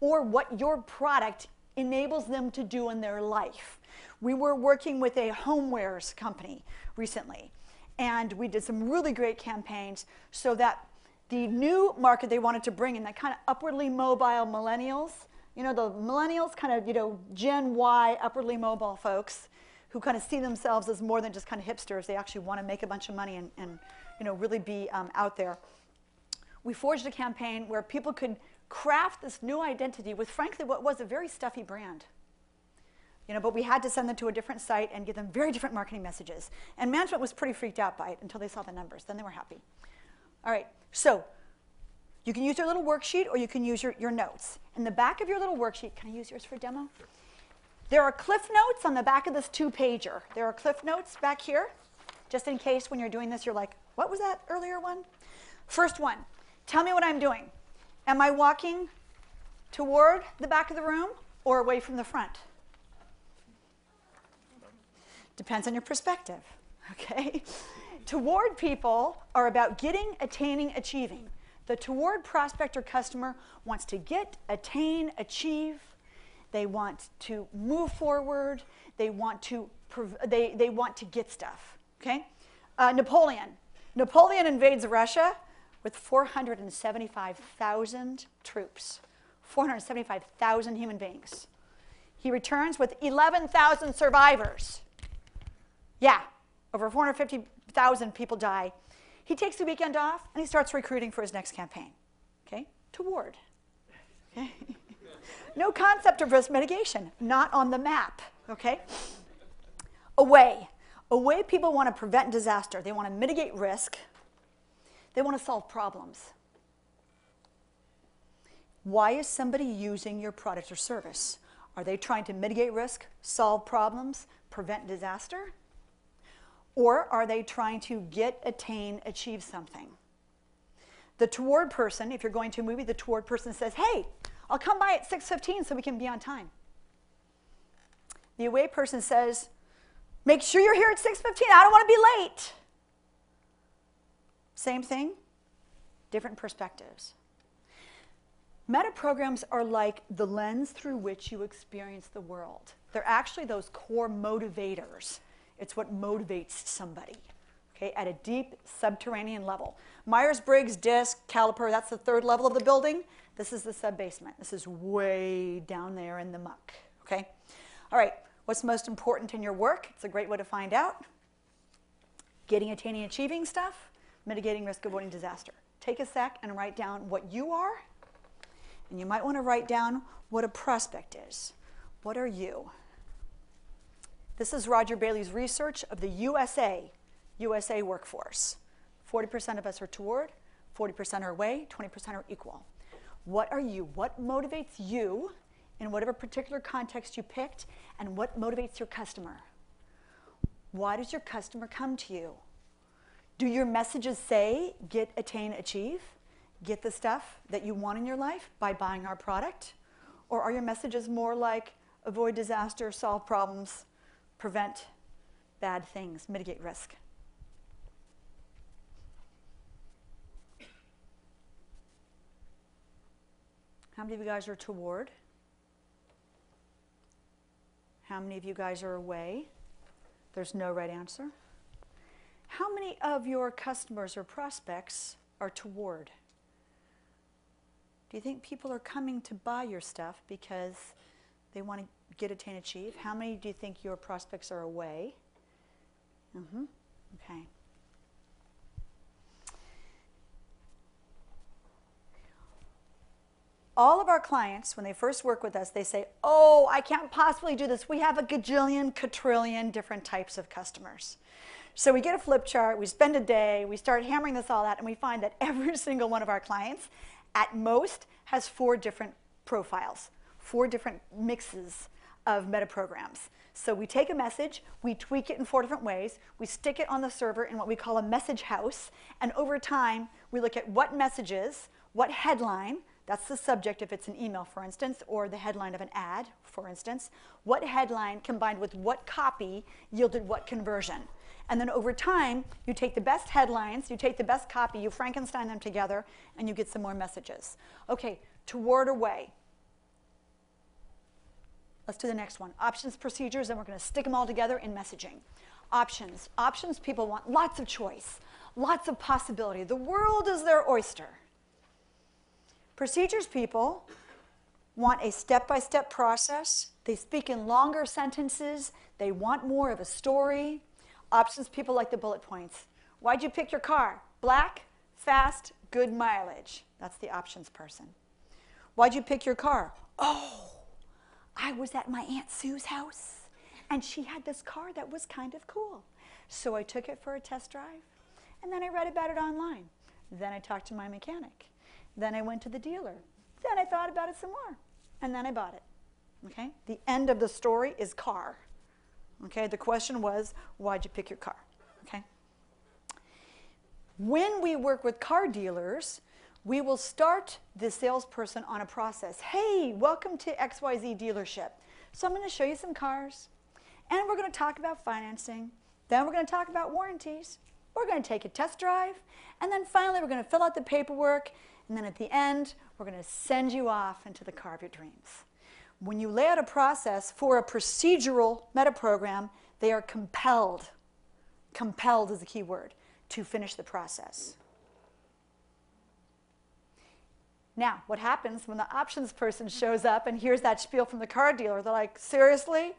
[SPEAKER 2] or what your product enables them to do in their life. We were working with a homewares company recently, and we did some really great campaigns so that the new market they wanted to bring in, that kind of upwardly mobile millennials, you know, the millennials, kind of, you know, Gen Y, upwardly mobile folks who kind of see themselves as more than just kind of hipsters. They actually want to make a bunch of money and, and you know, really be um, out there. We forged a campaign where people could craft this new identity with, frankly, what was a very stuffy brand. You know, but we had to send them to a different site and give them very different marketing messages. And management was pretty freaked out by it until they saw the numbers. Then they were happy. All right, so you can use your little worksheet or you can use your, your notes. In the back of your little worksheet, can I use yours for demo? There are cliff notes on the back of this two pager. There are cliff notes back here, just in case when you're doing this, you're like, what was that earlier one? First one, tell me what I'm doing. Am I walking toward the back of the room or away from the front? Depends on your perspective, okay? toward people are about getting, attaining, achieving. The toward prospect or customer wants to get, attain, achieve. They want to move forward. They want to, they, they want to get stuff, okay? Uh, Napoleon. Napoleon invades Russia with 475,000 troops, 475,000 human beings. He returns with 11,000 survivors. Yeah, over 450,000 people die. He takes the weekend off and he starts recruiting for his next campaign. Okay? Toward. Okay? no concept of risk mitigation, not on the map. Okay? Away. Away, people want to prevent disaster. They want to mitigate risk. They want to solve problems. Why is somebody using your product or service? Are they trying to mitigate risk, solve problems, prevent disaster? Or are they trying to get, attain, achieve something? The toward person, if you're going to a movie, the toward person says, hey, I'll come by at 6.15 so we can be on time. The away person says, make sure you're here at 6.15. I don't want to be late. Same thing, different perspectives. Meta programs are like the lens through which you experience the world. They're actually those core motivators. It's what motivates somebody, okay, at a deep subterranean level. Myers Briggs, DISC, Caliper, that's the third level of the building. This is the sub basement. This is way down there in the muck, okay? All right, what's most important in your work? It's a great way to find out. Getting, attaining, achieving stuff, mitigating risk, avoiding disaster. Take a sec and write down what you are, and you might want to write down what a prospect is. What are you? This is Rodger Bailey's research of the USA, USA workforce. 40% of us are toward, 40% are away, 20% are equal. What are you? What motivates you in whatever particular context you picked, and what motivates your customer? Why does your customer come to you? Do your messages say get, attain, achieve? Get the stuff that you want in your life by buying our product? Or are your messages more like avoid disaster, solve problems, prevent bad things, mitigate risk. How many of you guys are toward? How many of you guys are away? There's no right answer. How many of your customers or prospects are toward? Do you think people are coming to buy your stuff because they want to get attain achieve? How many do you think your prospects are away? Mm-hmm. Okay. all of our clients, when they first work with us, they say, Oh, I can't possibly do this. We have a gajillion, quadrillion different types of customers. So we get a flip chart, we spend a day, we start hammering this all out, and we find that every single one of our clients, at most, has four different profiles, four different mixes of meta programs. So we take a message, we tweak it in four different ways, we stick it on the server in what we call a message house, and over time, we look at what messages, what headline, that's the subject if it's an email, for instance, or the headline of an ad, for instance. What headline combined with what copy yielded what conversion? And then over time, you take the best headlines, you take the best copy, you Frankenstein them together, and you get some more messages. Okay, toward away. Let's do the next one. Options, procedures, and we're going to stick them all together in messaging. Options. Options, people want lots of choice, lots of possibility. The world is their oyster. Procedures people want a step by step process. They speak in longer sentences. They want more of a story. Options people like the bullet points. Why'd you pick your car? Black, fast, good mileage. That's the options person. Why'd you pick your car? Oh, I was at my Aunt Sue's house and she had this car that was kind of cool. So I took it for a test drive and then I read about it online. Then I talked to my mechanic. Then I went to the dealer. Then I thought about it some more. And then I bought it. Okay? The end of the story is car. Okay? The question was, why'd you pick your car? Okay? When we work with car dealers, we will start the salesperson on a process. Hey, welcome to XYZ dealership. So I'm going to show you some cars, and we're going to talk about financing. Then we're going to talk about warranties. We're going to take a test drive, and then finally we're going to fill out the paperwork and then at the end, we're going to send you off into the car of your dreams. When you lay out a process for a procedural meta program, they are compelled, compelled is the key word, to finish the process. Now, what happens when the options person shows up and hears that spiel from the car dealer? They're like, seriously?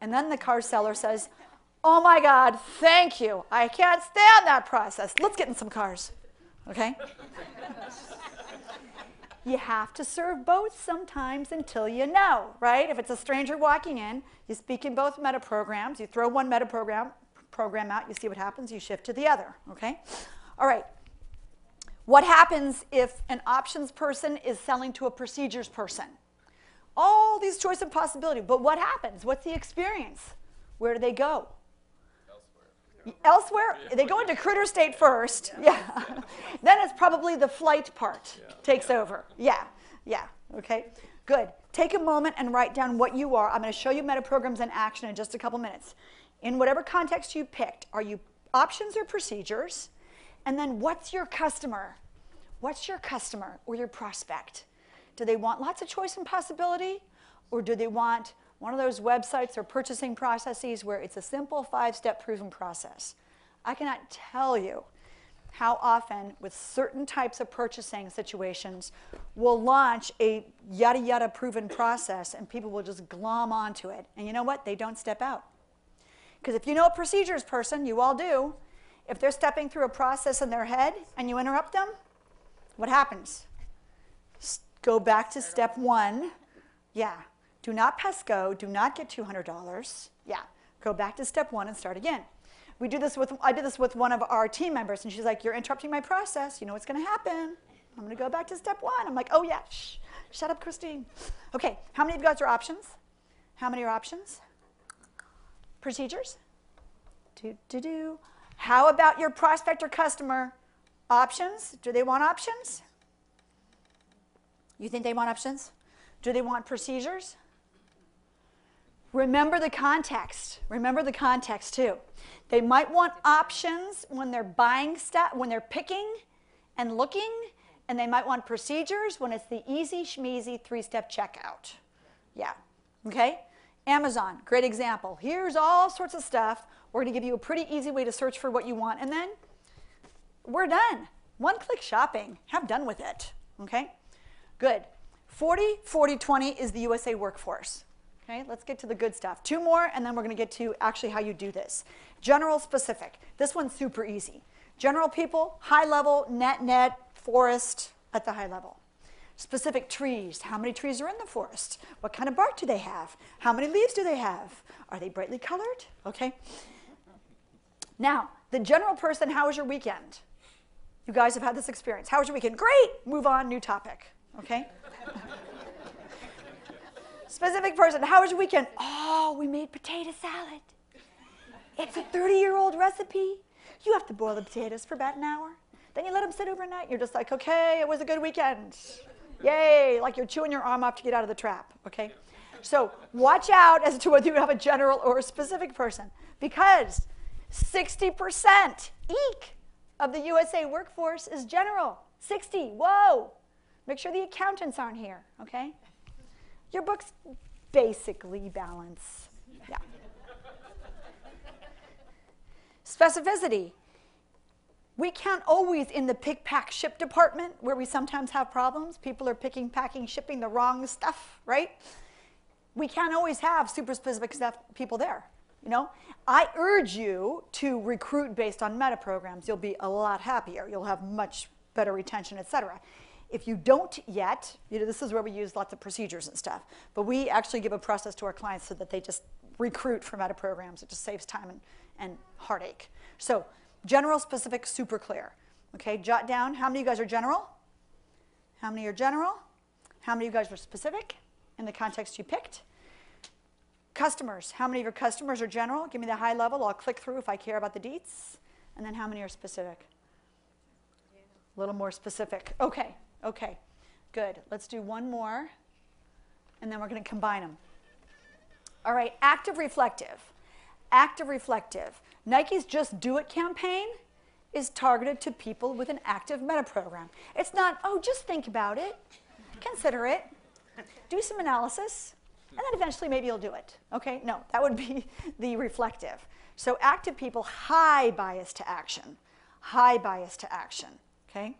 [SPEAKER 2] And then the car seller says, oh my God, thank you. I can't stand that process. Let's get in some cars. Okay? you have to serve both sometimes until you know, right? If it's a stranger walking in, you speak in both meta programs, you throw one meta program, program out, you see what happens, you shift to the other, okay? All right. What happens if an options person is selling to a procedures person? All these choice of possibility, but what happens? What's the experience? Where do they go? Elsewhere, Elsewhere? they go into critter state first. Yeah. then it's probably the flight part takes over. Yeah. Yeah. Okay. Good. Take a moment and write down what you are. I'm going to show you meta programs in action in just a couple minutes. In whatever context you picked, are you options or procedures? And then what's your customer? What's your customer or your prospect? Do they want lots of choice and possibility? Or do they want one of those websites or purchasing processes where it's a simple five step proven process. I cannot tell you how often, with certain types of purchasing situations, we'll launch a yada yada proven process and people will just glom onto it. And you know what? They don't step out. Because if you know a procedures person, you all do, if they're stepping through a process in their head and you interrupt them, what happens? Go back to step one. Yeah, do not pass go. Do not get $200. Yeah, go back to step one and start again. We do this with, I did this with one of our team members, and she's like, You're interrupting my process. You know what's going to happen. I'm going to go back to step one. I'm like, Oh, yeah, shh, shut up, Christine. Okay, how many of you guys are options? How many are options? Procedures? Do, do, do. How about your prospect or customer? Options? Do they want options? You think they want options? Do they want procedures? Remember the context. Remember the context too. They might want options when they're buying stuff, when they're picking and looking, and they might want procedures when it's the easy schmeezy three step checkout. Yeah. Okay? Amazon, great example. Here's all sorts of stuff. We're going to give you a pretty easy way to search for what you want, and then we're done. One click shopping. Have done with it. Okay? Good. 40, 40, 20 is the USA workforce. Okay, let's get to the good stuff. Two more, and then we're going to get to actually how you do this. General specific. This one's super easy. General people, high level, net, net, forest at the high level. Specific trees. How many trees are in the forest? What kind of bark do they have? How many leaves do they have? Are they brightly colored? Okay. Now, the general person, how was your weekend? You guys have had this experience. How was your weekend? Great. Move on, new topic. Okay? Specific person, how was your weekend? Oh, we made potato salad. It's a 30 year old recipe. You have to boil the potatoes for about an hour. Then you let them sit overnight. You're just like, okay, it was a good weekend. Yay, like you're chewing your arm off to get out of the trap, okay? So watch out as to whether you have a general or a specific person because 60% eek of the USA workforce is general. 60, whoa. Make sure the accountants aren't here, okay? Your books basically balance. Yeah. Specificity. We can't always in the pick, pack, ship department where we sometimes have problems. People are picking, packing, shipping the wrong stuff, right? We can't always have super specific people there. You know, I urge you to recruit based on meta programs. You'll be a lot happier. You'll have much better retention, et cetera. If you don't yet, you know, this is where we use lots of procedures and stuff, but we actually give a process to our clients so that they just recruit for meta programs. It just saves time and, and heartache. So general, specific, super clear. Okay, jot down how many of you guys are general? How many are general? How many of you guys are specific in the context you picked? Customers, how many of your customers are general? Give me the high level, I'll click through if I care about the deets. And then how many are specific? A little more specific. Okay, okay, good. Let's do one more, and then we're going to combine them. All right, active reflective. Active reflective. Nike's Just Do It campaign is targeted to people with an active meta program. It's not, oh, just think about it, consider it, do some analysis, and then eventually maybe you'll do it. Okay? No, that would be the reflective. So active people, high bias to action. High bias to action. Okay?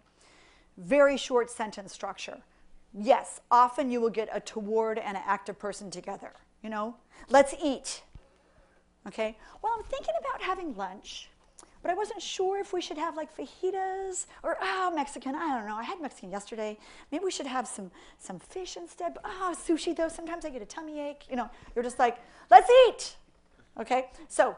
[SPEAKER 2] Very short sentence structure. Yes, often you will get a toward and an active person together. You know, let's eat. Okay? Well, I'm thinking about having lunch, but I wasn't sure if we should have like fajitas or oh Mexican. I don't know. I had Mexican yesterday. Maybe we should have some some fish instead. Oh, sushi though. Sometimes I get a tummy ache. You know, you're just like, let's eat. Okay? So,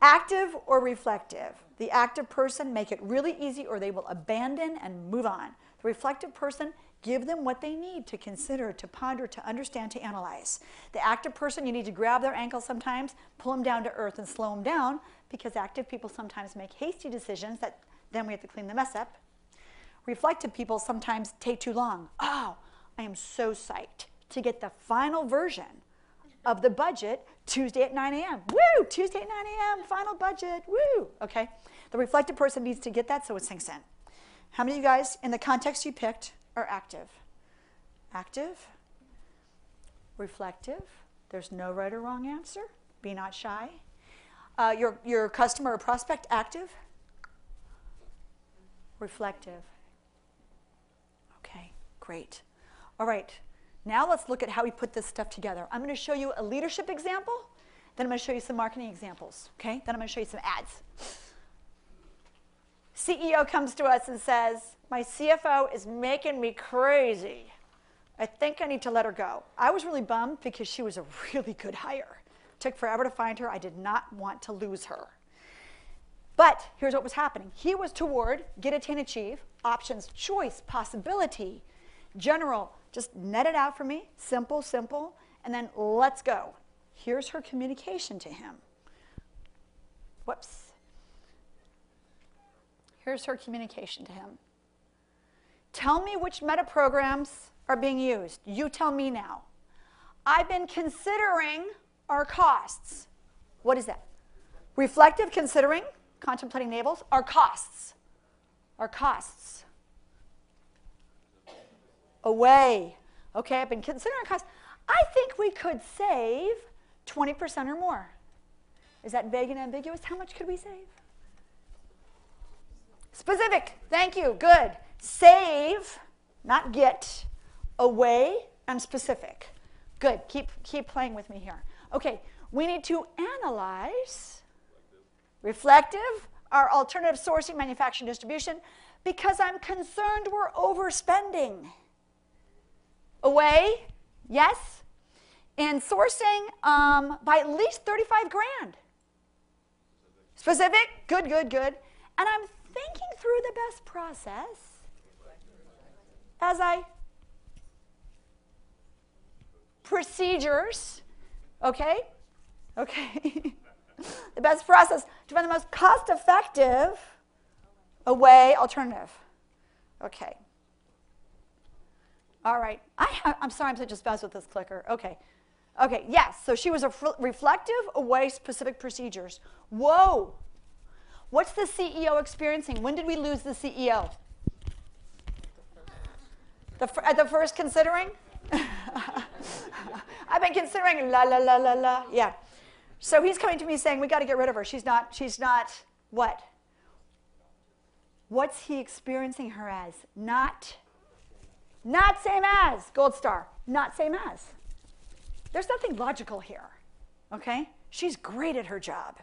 [SPEAKER 2] active or reflective. The active person make it really easy or they will abandon and move on. The reflective person Give them what they need to consider, to ponder, to understand, to analyze. The active person, you need to grab their ankle sometimes, pull them down to earth, and slow them down because active people sometimes make hasty decisions that then we have to clean the mess up. Reflective people sometimes take too long. Oh, I am so psyched to get the final version of the budget Tuesday at 9 a.m. Woo! Tuesday at 9 a.m., final budget. Woo! Okay? The reflective person needs to get that so it sinks in. How many of you guys, in the context you picked, are active? Active, reflective. There's no right or wrong answer. Be not shy. Uh, your, your customer or prospect, active, reflective. Okay, great. All right, now let's look at how we put this stuff together. I'm going to show you a leadership example, then I'm going to show you some marketing examples, okay? Then I'm going to show you some ads. CEO comes to us and says, My CFO is making me crazy. I think I need to let her go. I was really bummed because she was a really good hire. Took forever to find her. I did not want to lose her. But here's what was happening. He was toward get, attain, achieve, options, choice, possibility, general, just net it out for me, simple, simple, and then let's go. Here's her communication to him. Whoops. Here's her communication to him. Tell me which meta programs are being used. You tell me now. I've been considering are costs. What is that? Reflective, considering, contemplating navels, our costs. Our costs. Away. Okay, I've been considering costs. I think we could save 20% or more. Is that vague and ambiguous? How much could we save? Specific. Thank you. Good. Save, not get, away, and specific. Good. Keep, keep playing with me here. Okay, we need to analyze reflective, our alternative sourcing, manufacturing, distribution, because I'm concerned we're overspending. Away, yes. And sourcing um, by at least 35 grand. Specific, good, good, good. And I'm thinking through the best process as I procedures, okay? Okay. the best process to find the most cost effective away alternative. Okay. All right. I I'm sorry, I'm a spaz with this clicker. Okay. Okay, yes. So she was a reflective away specific procedures. Whoa. What's the CEO experiencing? When did we lose the CEO? The, at the first considering? I've been considering la la la la la. Yeah. So he's coming to me saying, we got to get rid of her. She's not, she's not what? What's he experiencing her as? Not, not same as. Gold star. Not same as. There's nothing logical here. Okay? She's great at her job.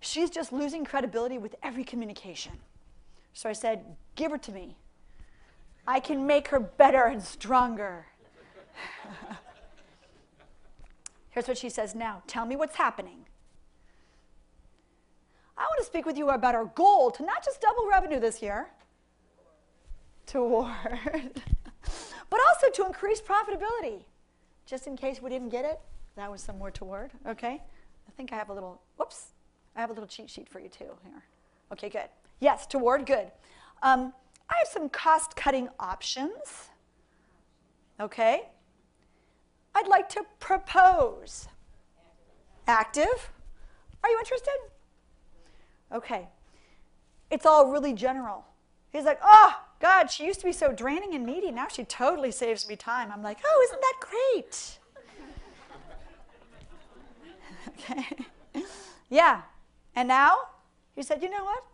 [SPEAKER 2] She's just losing credibility with every communication. So I said, give her to me. I can make her better and stronger. Here's what she says now Tell me what's happening. I want to speak with you about our goal to not just double revenue this year, toward, but also to increase profitability. Just in case we didn't get it, that was some more toward, okay? I think I have a little, whoops, I have a little cheat sheet for you too here. Okay, good. Yes, toward, good. Um, I have some cost cutting options, okay? I'd like to propose. Active. Are you interested? Okay. It's all really general. He's like, oh, God, she used to be so draining and needy. Now she totally saves me time. I'm like, oh, isn't that great? okay. yeah. And now he said, you know what?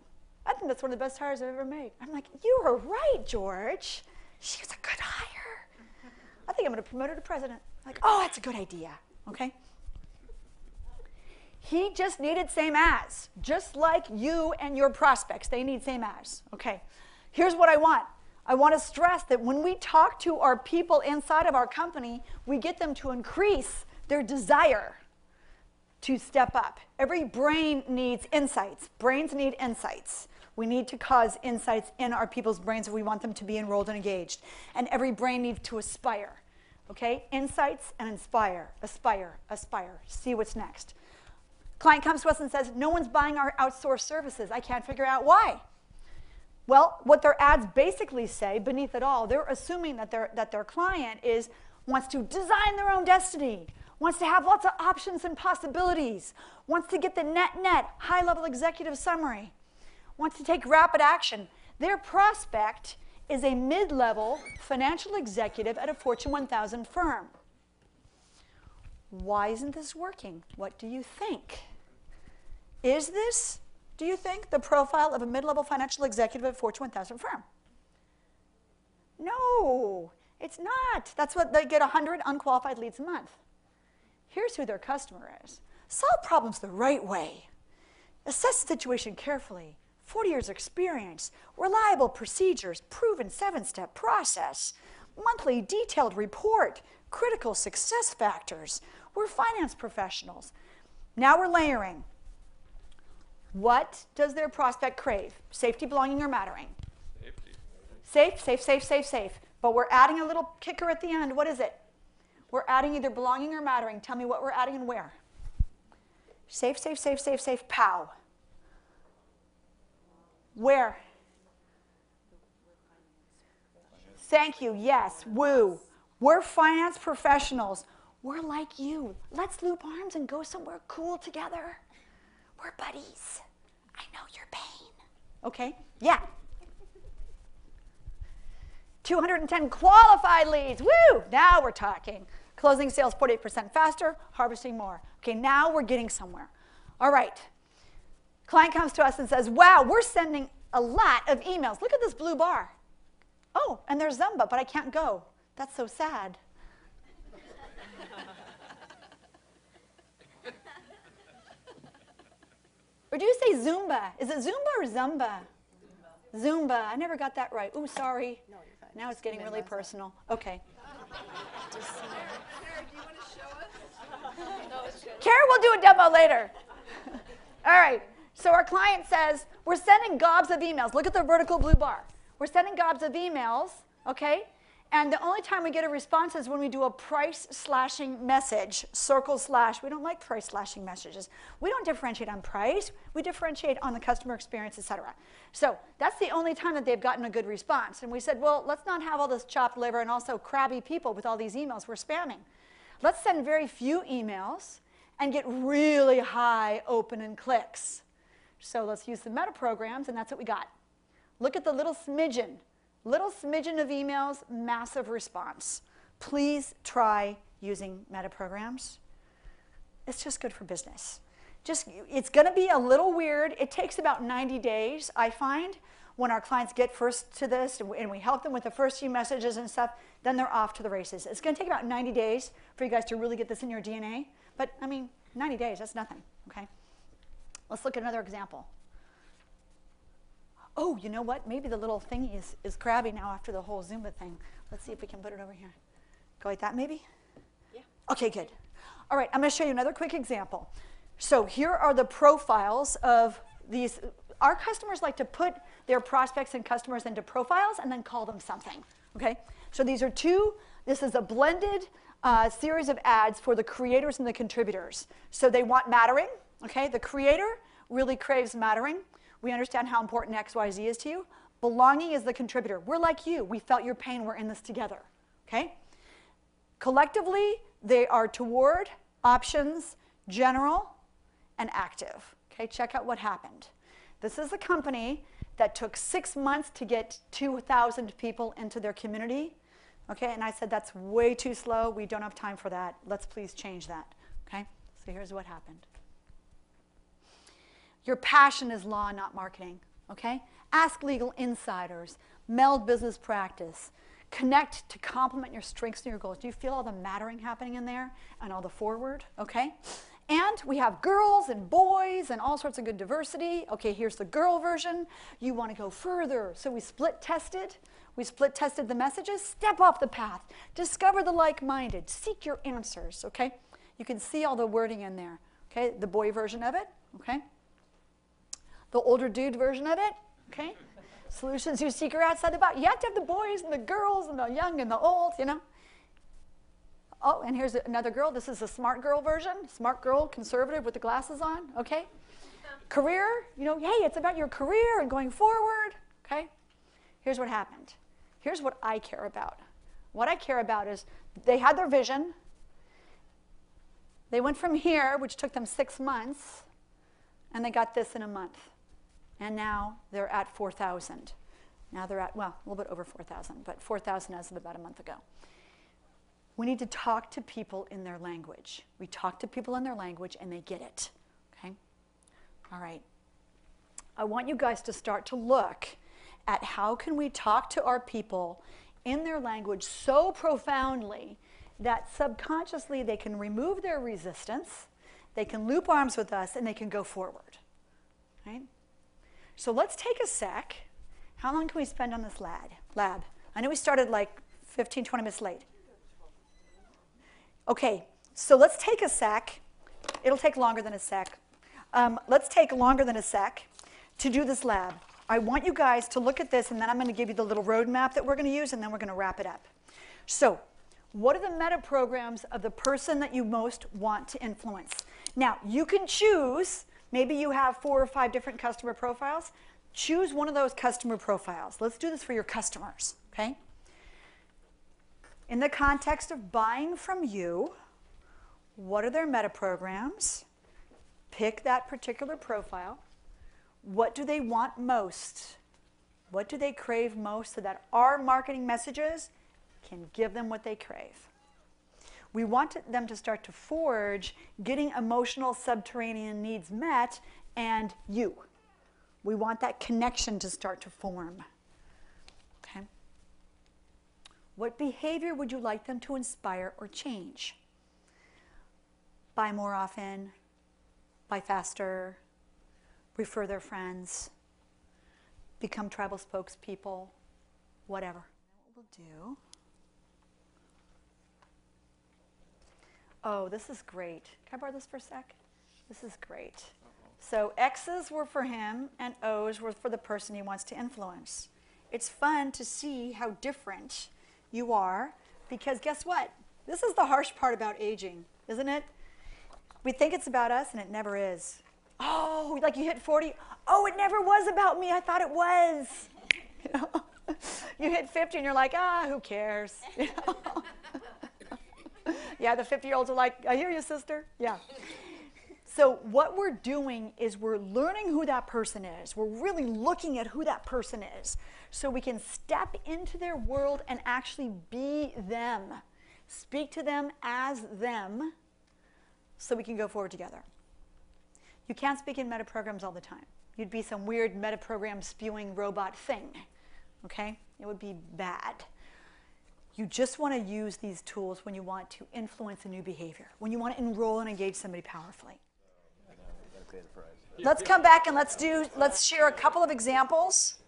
[SPEAKER 2] I think that's one of the best hires I've ever made. I'm like, you were right, George. She was a good hire. I think I'm going to promote her to president. Like, oh, that's a good idea. Okay? He just needed same as, just like you and your prospects. They need same as. Okay. Here's what I want. I want to stress that when we talk to our people inside of our company, we get them to increase their desire to step up. Every brain needs insights. Brains need insights. We need to cause insights in our people's brains if we want them to be enrolled and engaged. And every brain needs to aspire. Okay? Insights and inspire, aspire, aspire. See what's next. Client comes to us and says, No one's buying our outsourced services. I can't figure out why. Well, what their ads basically say, beneath it all, they're assuming that their, that their client is wants to design their own destiny, wants to have lots of options and possibilities, wants to get the net net high level executive summary, wants to take rapid action. Their prospect is a mid level financial executive at a Fortune 1000 firm. Why isn't this working? What do you think? Is this, do you think, the profile of a mid level financial executive at a Fortune 1000 firm? No, it's not. That's what they get 100 unqualified leads a month. Here's who their customer is solve problems the right way, assess the situation carefully, 40 years experience, reliable procedures, proven seven step process, monthly detailed report, critical success factors. We're finance professionals. Now we're layering. What does their prospect crave? Safety, belonging, or mattering? Safety. Safe, safe, safe, safe, safe. But we're adding a little kicker at the end. What is it? We're adding either belonging or mattering. Tell me what we're adding and where. Safe, safe, safe, safe, safe, pow. Where? Thank you. Yes. Woo. We're finance professionals. We're like you. Let's loop arms and go somewhere cool together. We're buddies. I know your pain. Okay? Yeah. 210 qualified leads. Woo! Now we're talking. Closing sales 48% faster, harvesting more. Okay, now we're getting somewhere. All right. Client comes to us and says, Wow, we're sending a lot of emails. Look at this blue bar. Oh, and there's Zumba, but I can't go. That's so sad. or do you say Zumba? Is it Zumba or Zumba? Zumba. I never got that right. Ooh, sorry.
[SPEAKER 5] No, you're fine.
[SPEAKER 2] Now it's getting really personal. Okay. Kara, do you want to show us? Kara will do a demo later. All right. So our client says, we're sending gobs of emails. Look at the vertical blue bar. We're sending gobs of emails, okay? And the only time we get a response is when we do a price slashing message, circle slash. We don't like price slashing messages. We don't differentiate on price. We differentiate on the customer experience, et cetera. So that's the only time that they've gotten a good response. And we said, well, let's not have all this chopped liver and also crabby people with all these emails we're spamming. Let's send very few emails and get really high open and clicks. So let's use the meta programs, and that's what we got. Look at the little smidgen, little smidgen of emails, massive response. Please try using meta programs. It's just good for business. Just it's going to be a little weird. It takes about 90 days, I find, when our clients get first to this and we- help them with the first few messages and stuff, then they're off to the races. It's going to take about 90 days for you guys to really get this in your DNA. But I mean, 90 days, that's nothing, okay? Let's look at another example. Oh, you know what? Maybe the little thingy is, is crabby now after the whole Zumba thing. Let's see if we can put it over here. Go like that, maybe?
[SPEAKER 5] Yeah.
[SPEAKER 2] Okay, good. All right, I'm going to show you another quick example. So here are the profiles of these. Our customers like to put their prospects and customers into profiles and then call them something. Okay? So these are two, this is a blended uh, series of ads for the creators and the contributors. So they want mattering. Okay? The creator really craves mattering. We understand how important XYZ is to you. Belonging is the contributor. We're like you. We felt your pain. We're in this together. Okay? Collectively, they are toward, options, general, and active. Okay, check out what happened. This is a company that took six months to get 2,000 people into their community. Okay, and I said, that's way too slow. We don't have time for that. Let's please change that. Okay, so here's what happened. Your passion is law, not marketing. Okay? Ask legal insiders, meld business practice, connect to complement your strengths and your goals. Do you feel all the mattering happening in there and all the forward? Okay? And we have girls and boys and all sorts of good diversity. Okay, here's the girl version. You want to go further. So we split tested. We split tested the messages. Step off the path. Discover the like minded. Seek your answers. Okay? You can see all the wording in there. Okay? The boy version of it. Okay? The older dude version of it, okay? Solutions you seek are outside the box. You have to have the boys and the girls and the young and the old, you know? Oh, and here's another girl. This is the smart girl version. Smart girl, conservative with the glasses on, okay? Career, you know, hey, it's about your career and going forward, okay? Here's what happened. Here's what I care about. What I care about is they had their vision. They went from here, which took them six months, and they got this in a month. And now they're at 4,000. Now they're at, well, a little bit over 4,000, but 4,000 as of about a month ago. We need to talk to people in their language. We talk to people in their language and they get it. Okay? All right. I want you guys to start to look at how can we talk to our people in their language so profoundly that subconsciously they can remove their resistance, they can loop arms with us, and they can go forward. Right? So let's take a sec. How long can we spend on this lab? Lab. I know we started like 15, 20 minutes late. Okay, so let's take a sec. It'll take longer than a sec. Um, let's take longer than a sec to do this lab. I want you guys to look at this, and then I'm going to give you the little roadmap that we're going to use, and then we're going to wrap it up. So, what are the meta programs of the person that you most want to influence? Now, you can choose, maybe you have four or five different customer profiles. Choose one of those customer profiles. Let's do this for your customers, okay? In the context of buying from you, what are their meta programs? Pick that particular profile. What do they want most? What do they crave most so that our marketing messages can give them what they crave? We want them to start to forge getting emotional subterranean needs met and you. We want that connection to start to form. Okay? What behavior would you like them to inspire or change? Buy more often, buy faster, refer their friends, become tribal spokespeople, whatever. What we'll do. Oh, this is great. Can I borrow this for a sec? This is great. So X's were for him and O's were for the person he wants to influence. It's fun to see how different you are because guess what? This is the harsh part about aging, isn't it? We think it's about us and it never is. Oh, like you hit 40. Oh, it never was about me. I thought it was. You, know? you hit 50 and you're like, ah, who cares? You know? yeah, the 50 year olds are like, I hear you, sister. Yeah. So, what we're doing is we're learning who that person is. We're really looking at who that person is so we can step into their world and actually be them. Speak to them as them so we can go forward together. You can't speak in meta programs all the time. You'd be some weird meta program spewing robot thing, okay? It would be bad. You just want to use these tools when you want to influence a new behavior, when you want to enroll and engage somebody powerfully. Let's come back and let's do let's share a couple of examples.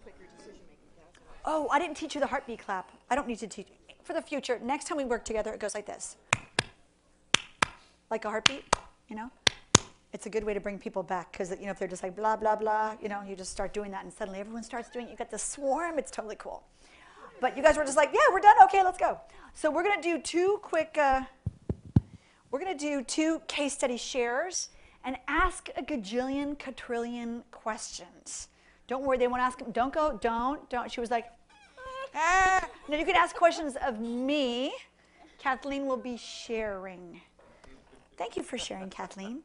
[SPEAKER 2] Oh, I didn't teach you the heartbeat clap. I don't need to teach for the future. Next time we work together, it goes like this. Like a heartbeat, you know? It's a good way to bring people back because you know if they're just like blah blah blah, you know, you just start doing that and suddenly everyone starts doing it. You got the swarm. It's totally cool. But you guys were just like, yeah, we're done. Okay, let's go. So we're gonna do two quick. Uh, we're gonna do two case study shares and ask a gajillion, quadrillion questions. Don't worry, they won't ask them. Don't go. Don't. Don't. She was like, ah. Now you can ask questions of me. Kathleen will be sharing. Thank you for sharing, Kathleen.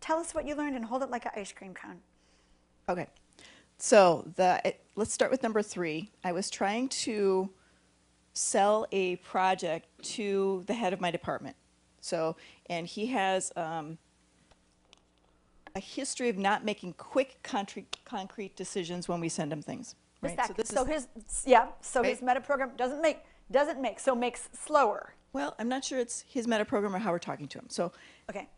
[SPEAKER 2] Tell us what you learned and hold it like an ice cream cone.
[SPEAKER 5] Okay. So the let's start with number three. I was trying to sell a project to the head of my department. So, and he has um, a history of not making quick concrete, concrete decisions when we send him things. Right?
[SPEAKER 2] so
[SPEAKER 5] is-
[SPEAKER 2] his yeah. So his
[SPEAKER 5] Right.
[SPEAKER 2] meta program doesn't make doesn't make so makes slower.
[SPEAKER 5] well, I'm not sure it's his meta program or how we're talking to him. So
[SPEAKER 2] Okay.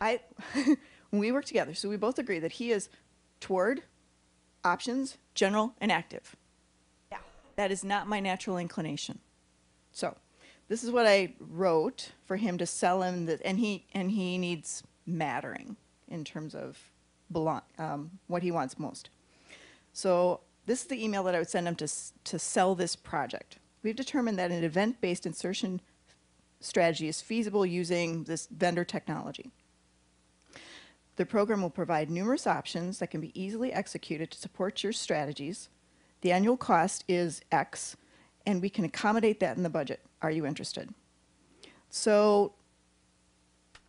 [SPEAKER 5] I, we work together, so we both agree that he is toward options, general, and active.
[SPEAKER 2] Yeah.
[SPEAKER 5] That is not my natural inclination. So, this is what I wrote for him to sell him, that, and he and he needs mattering in terms of belong, um, what he wants most. So, this is the email that I would send him to to sell this project. We've determined that an event-based insertion strategy is feasible using this vendor technology. The program will provide numerous options that can be easily executed to support your strategies. The annual cost is X, and we can accommodate that in the budget. Are you interested? So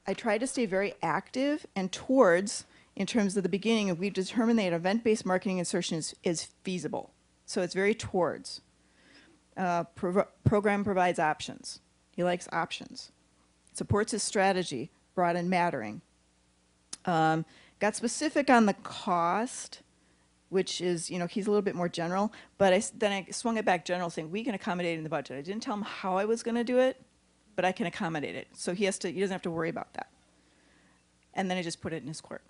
[SPEAKER 5] I try to stay very active and towards in terms of the beginning, we've determined that event-based marketing insertion is, is feasible. So it's very towards. Uh, pro- program provides options. He likes options. Supports his strategy, broad and mattering. Um, got specific on the cost, which is, you know, he's a little bit more general, but I, then I swung it back general saying, we can accommodate in the budget. I didn't tell him how I was going to do it, but I can accommodate it. So he has to, he doesn't have to worry about that. And then I just put it in his court.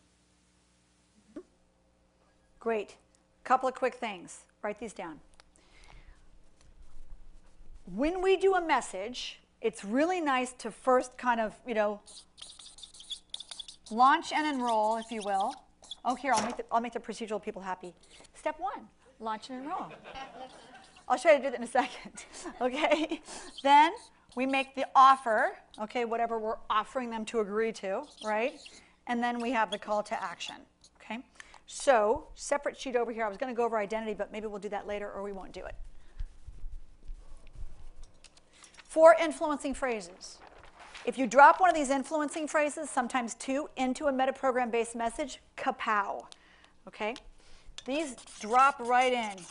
[SPEAKER 2] Great. Couple of quick things. Write these down. When we do a message, it's really nice to first kind of, you know, launch and enroll, if you will. Oh, here, I'll make the, I'll make the procedural people happy. Step one, launch and enroll. I'll show you to do that in a second. Okay? Then we make the offer, okay, whatever we're offering them to agree to, right? And then we have the call to action, okay? So, separate sheet over here. I was going to go over identity, but maybe we'll do that later or we won't do it. Four influencing phrases. If you drop one of these influencing phrases, sometimes two, into a metaprogram-based message, kapow. Okay? These drop right in.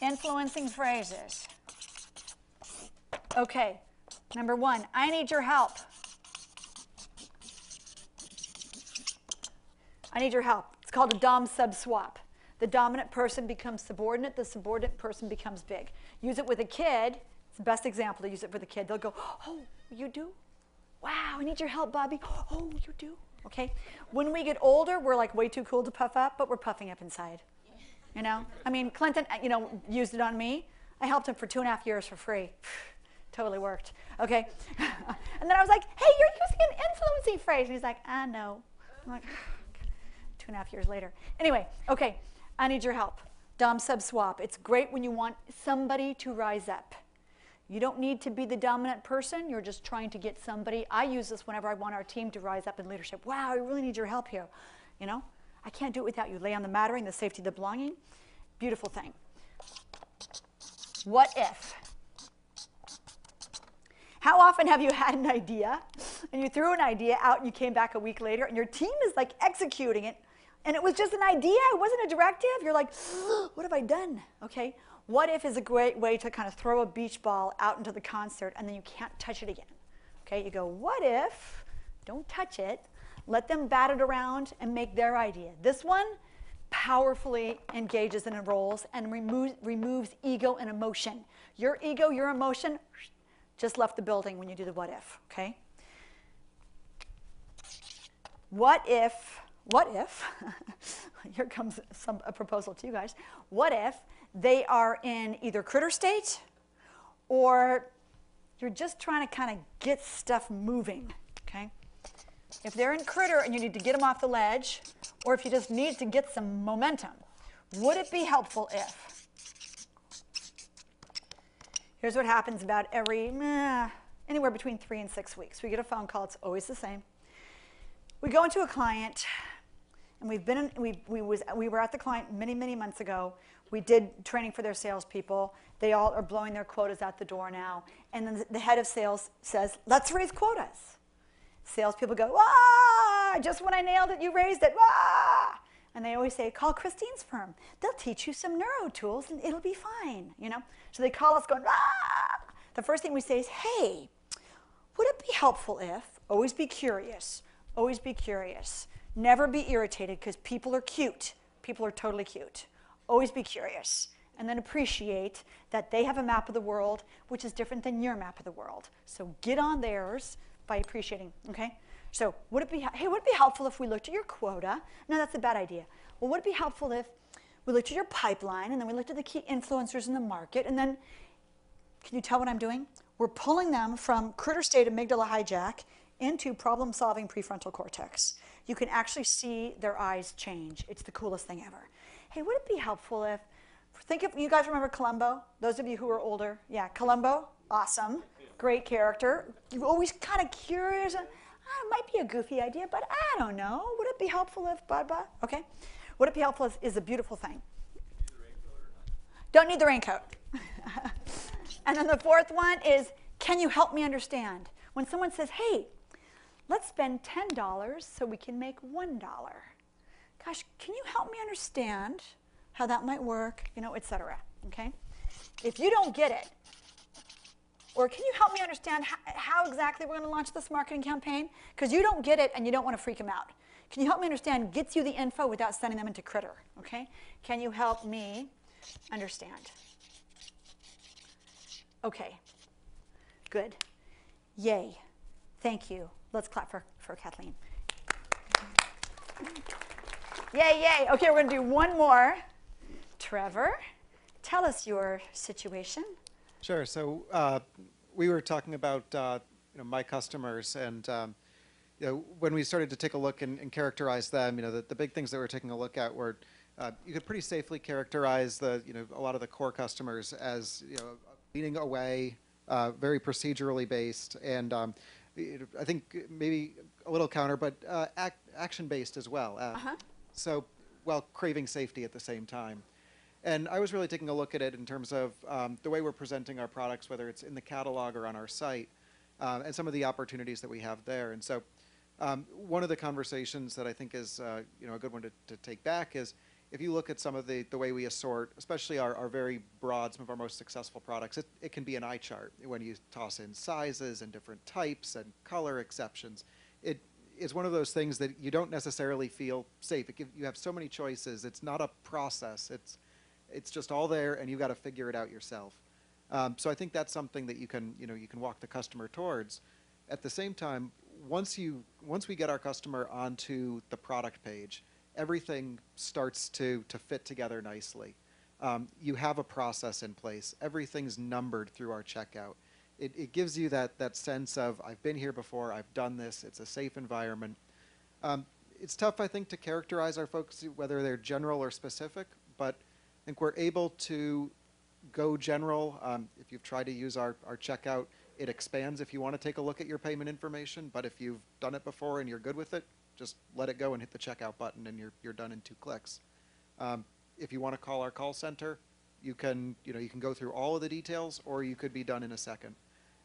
[SPEAKER 2] Influencing phrases. Okay, number one, I need your help. I need your help. It's called a dom sub swap. The dominant person becomes subordinate, the subordinate person becomes big. Use it with a kid. It's the best example to use it for the kid. They'll go, Oh, you do? Wow, I need your help, Bobby. Oh, you do? Okay? When we get older, we're like way too cool to puff up, but we're puffing up inside. You know? I mean, Clinton, uh, you know, used it on me. I helped him for two and a half years for free. totally worked. Okay? and then I was like, hey, you're using an influencing phrase. And he's like, I know. I'm like, two and a half years later. Anyway, okay, I need your help. Dom sub swap. It's great when you want somebody to rise up. You don't need to be the dominant person. You're just trying to get somebody. I use this whenever I want our team to rise up in leadership. Wow, I really need your help here. You know, I can't do it without you. Lay on the mattering, the safety, the belonging. Beautiful thing. What if? How often have you had an idea and you threw an idea out and you came back a week later and your team is like executing it and it was just an idea, it wasn't a directive? You're like, what have I done? Okay. What if is a great way to kind of throw a beach ball out into the concert and then you can't touch it again? Okay, you go, what if, don't touch it, let them bat it around and make their idea. This one powerfully engages and enrolls and removes, removes ego and emotion. Your ego, your emotion, just left the building when you do the what if, okay? What if, what if, here comes some, a proposal to you guys, what if they are in either critter state or you're just trying to kind of get stuff moving, okay? If they're in critter and you need to get them off the ledge, or if you just need to get some momentum, would it be helpful if? Here's what happens about every, meh, anywhere between three and six weeks. We get a phone call, it's always the same. We go into a client, and we've been in, we, we, was, we were at the client many, many months ago. We did training for their salespeople. They all are blowing their quotas out the door now. And then the head of sales says, let's raise quotas. Salespeople go, ah, just when I nailed it, you raised it, ah. And they always say, call Christine's firm. They'll teach you some neuro tools and it'll be fine, you know? So they call us going, ah. The first thing we say is, hey, would it be helpful if, always be curious, always be curious. Never be irritated because people are cute. People are totally cute. Always be curious. And then appreciate that they have a map of the world which is different than your map of the world. So get on theirs by appreciating, okay? So would it be, hey, would it be helpful if we looked at your quota? No, that's a bad idea. Well, would it be helpful if we looked at your pipeline and then we looked at the key influencers in the market and then, can you tell what I'm doing? We're pulling them from critter state amygdala hijack into problem solving prefrontal cortex. You can actually see their eyes change. It's the coolest thing ever. Hey, would it be helpful if, think of, you guys remember Columbo? Those of you who are older, yeah, Columbo, awesome, great character. You're always kind of curious. Ah, it might be a goofy idea, but I don't know. Would it be helpful if, blah, blah? Okay. Would it be helpful is, is a beautiful thing. Don't need the raincoat. and then the fourth one is, can you help me understand? When someone says, hey, let's spend $10 so we can make $1. Gosh, can you help me understand how that might work, you know, et cetera, okay? If you don't get it, or can you help me understand how, how exactly we're going to launch this marketing campaign? Because you don't get it and you don't want to freak them out. Can you help me understand gets you the info without sending them into critter, okay? Can you help me understand? Okay, good. Yay, thank you. Let's clap for, for Kathleen. Yay, yay. Okay, we're going to do one more. Trevor, tell us your situation.
[SPEAKER 6] Sure. So uh, we were talking about uh, you know, my customers, and um, you know, when we started to take a look and, and characterize them, you know, the, the, big things that we're taking a look at were uh, you could pretty safely characterize the you know a lot of the core customers as you know leaning away, uh, very procedurally based, and um, I think maybe a little counter, but uh, act, action based as well. Uh,
[SPEAKER 2] Uh-huh.
[SPEAKER 6] So while craving safety at the same time. And I was really taking a look at it in terms of um, the way we're presenting our products, whether it's in the catalog or on our site, um, and some of the opportunities that we have there. And so, um, one of the conversations that I think is uh, you know a good one to, to take back is if you look at some of the, the way we assort, especially our, our very broad, some of our most successful products, it, it can be an eye chart when you toss in sizes and different types and color exceptions. It is one of those things that you don't necessarily feel safe. Give, you have so many choices. It's not a process. It's it's just all there, and you've got to figure it out yourself. Um, so I think that's something that you can you know you can walk the customer towards. At the same time, once you once we get our customer onto the product page, everything starts to to fit together nicely. Um, you have a process in place. Everything's numbered through our checkout. It, it gives you that that sense of I've been here before. I've done this. It's a safe environment. Um, it's tough, I think, to characterize our folks whether they're general or specific, but I think we're able to go general. Um, if you've tried to use our, our checkout, it expands if you want to take a look at your payment information. But if you've done it before and you're good with it, just let it go and hit the checkout button, and you're, you're done in two clicks. Um, if you want to call our call center, you can you know you can go through all of the details, or you could be done in a second.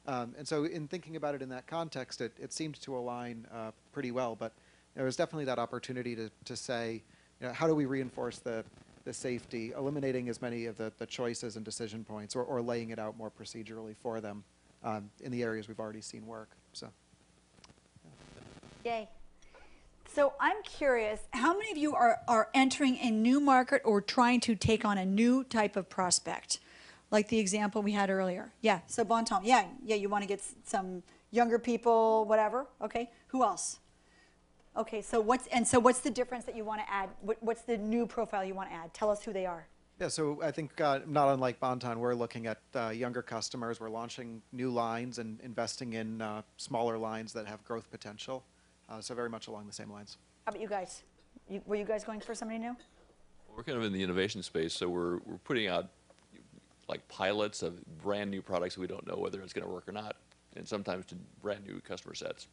[SPEAKER 6] Um, and so, in thinking about it in that context, it, it seemed to align uh, pretty well. But there was definitely that opportunity to, to say, you know, how do we reinforce the the safety, eliminating as many of the, the choices and decision points, or, or laying it out more procedurally for them um, in the areas we've already seen work. So.
[SPEAKER 2] Yay. So I'm curious, how many of you are, are entering a new market or trying to take on a new type of prospect? Like the example we had earlier. Yeah, so Bonton, yeah, yeah, you want to get some younger people, whatever, okay? Who else? Okay, so what's, and so what's the difference that you want to add? What, what's the new profile you want to add? Tell us who they are.
[SPEAKER 6] Yeah, so I think uh, not unlike Bonton, we're looking at uh, younger customers. We're launching new lines and investing in uh, smaller lines that have growth potential. Uh, so very much along the same lines.
[SPEAKER 2] How about you guys? You, were you guys going for somebody new?
[SPEAKER 7] We're kind of in the innovation space, so we're, we're putting out like pilots of brand new products we don't know whether it's going to work or not, and sometimes to brand new customer sets.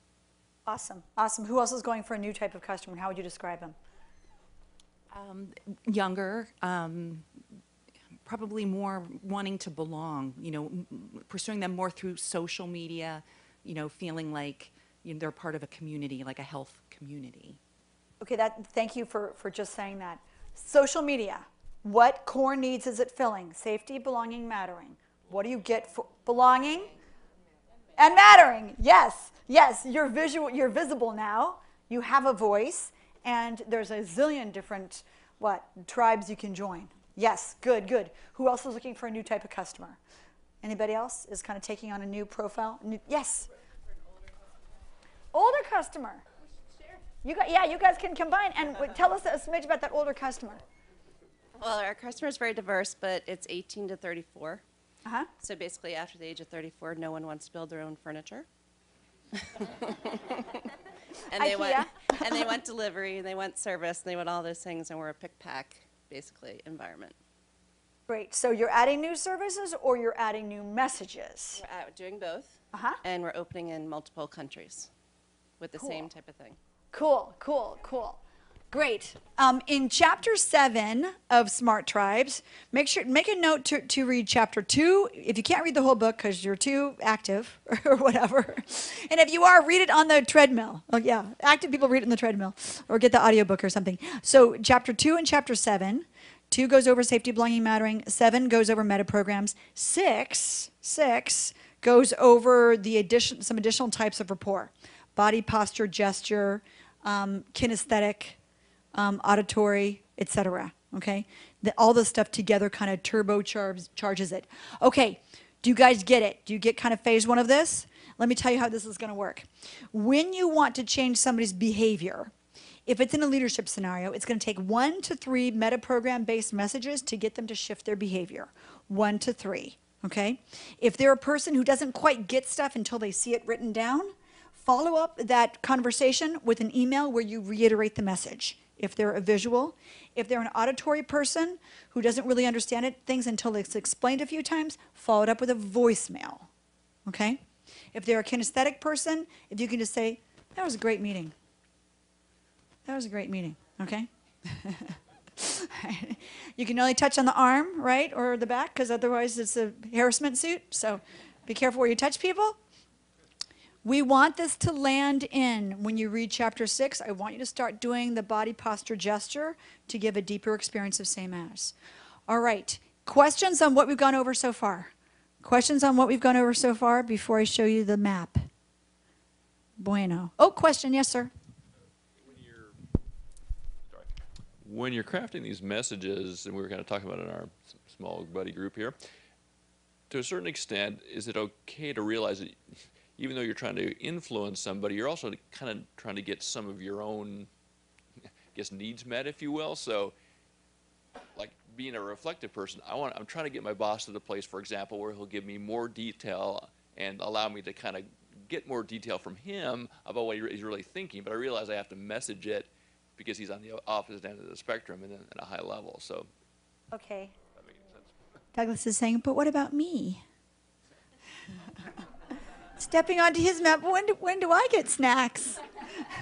[SPEAKER 2] Awesome, awesome. Who else is going for a new type of customer? and How would you describe them?
[SPEAKER 8] Um, younger, um, probably more wanting to belong, you know, m- m- pursuing them more through social media, you know, feeling like you know, they're part of a community, like a health community.
[SPEAKER 2] Okay, that, thank you for, for just saying that. Social media, what core needs is it filling? Safety, belonging, mattering. What do you get for belonging? And mattering, yes, yes, you're visual, you're visible now, you have a voice, and there's a zillion different, what, tribes you can join. Yes, good, good. Who else is looking for a new type of customer? Anybody else is kind of taking on a new profile? New, yes? Older customer. You got, yeah, you guys can combine and tell us a smidge about that older customer.
[SPEAKER 9] Well, our customer is very diverse, but it's 18 to 34.
[SPEAKER 2] Uh huh.
[SPEAKER 9] So basically, after the age of 34, no one wants to build their own furniture. and they want and they want delivery, and they want service, and they want all those things, and we're a pick pack basically environment.
[SPEAKER 2] Great. So you're adding new services or you're adding new messages?
[SPEAKER 9] We're out doing both,
[SPEAKER 2] Uh-huh.
[SPEAKER 9] and we're opening in multiple countries with the same type of thing.
[SPEAKER 2] Cool, cool, cool. Great. Um, in chapter seven of Smart Tribes, make sure make a note to, to read chapter two. If you can't read the whole book because you're too active or whatever, and if you are, read it on the treadmill. Oh yeah, active people read it on the treadmill or get the audiobook or something. So chapter two and chapter seven. Two goes over safety, belonging, mattering. Seven goes over meta programs. Six, six goes over the addition, some additional types of rapport: body posture, gesture, um, kinesthetic, um, auditory, etc. Okay, the, all this stuff together kind of turbocharges charges it. Okay, do you guys get it? Do you get kind of phase one of this? Let me tell you how this is going to work. When you want to change somebody's behavior, if it's in a leadership scenario, it's going to take one to three meta program based messages to get them to shift their behavior. One to three. Okay? If they're a person who doesn't quite get stuff until they see it written down, follow up that conversation with an email where you reiterate the message. If they're a visual, if they're an auditory person who doesn't really understand it, things until it's explained a few times, follow it up with a voicemail. Okay? If they're a kinesthetic person, if you can just say, that was a great meeting. That was a great meeting, okay? you can only touch on the arm, right, or the back, because otherwise it's a harassment suit. So be careful where you touch people. We want this to land in when you read chapter six. I want you to start doing the body posture gesture to give a deeper experience of same as. All right. Questions on what we've gone over so far? Questions on what we've gone over so far before I show you the map? Bueno. Oh, question. Yes, sir.
[SPEAKER 7] Sorry. When you're crafting these messages, and we were kind of talking about in our small buddy group here, to a certain extent, is it okay to realize that even though you're trying to influence somebody, you're also kind of trying to get some of your own, I guess, needs met, if you will? So, like being a reflective person, I want I'm trying to get my boss to the place, for example, where he'll give me more detail and allow me to kind of get more detail from him about what he's really thinking. But I realize I have to message it because he's on the opposite end of the spectrum and at a high level. So
[SPEAKER 2] Okay.
[SPEAKER 7] that makes sense.
[SPEAKER 2] Douglas is saying, but what about me? Stepping onto his map, when do, when do I get snacks?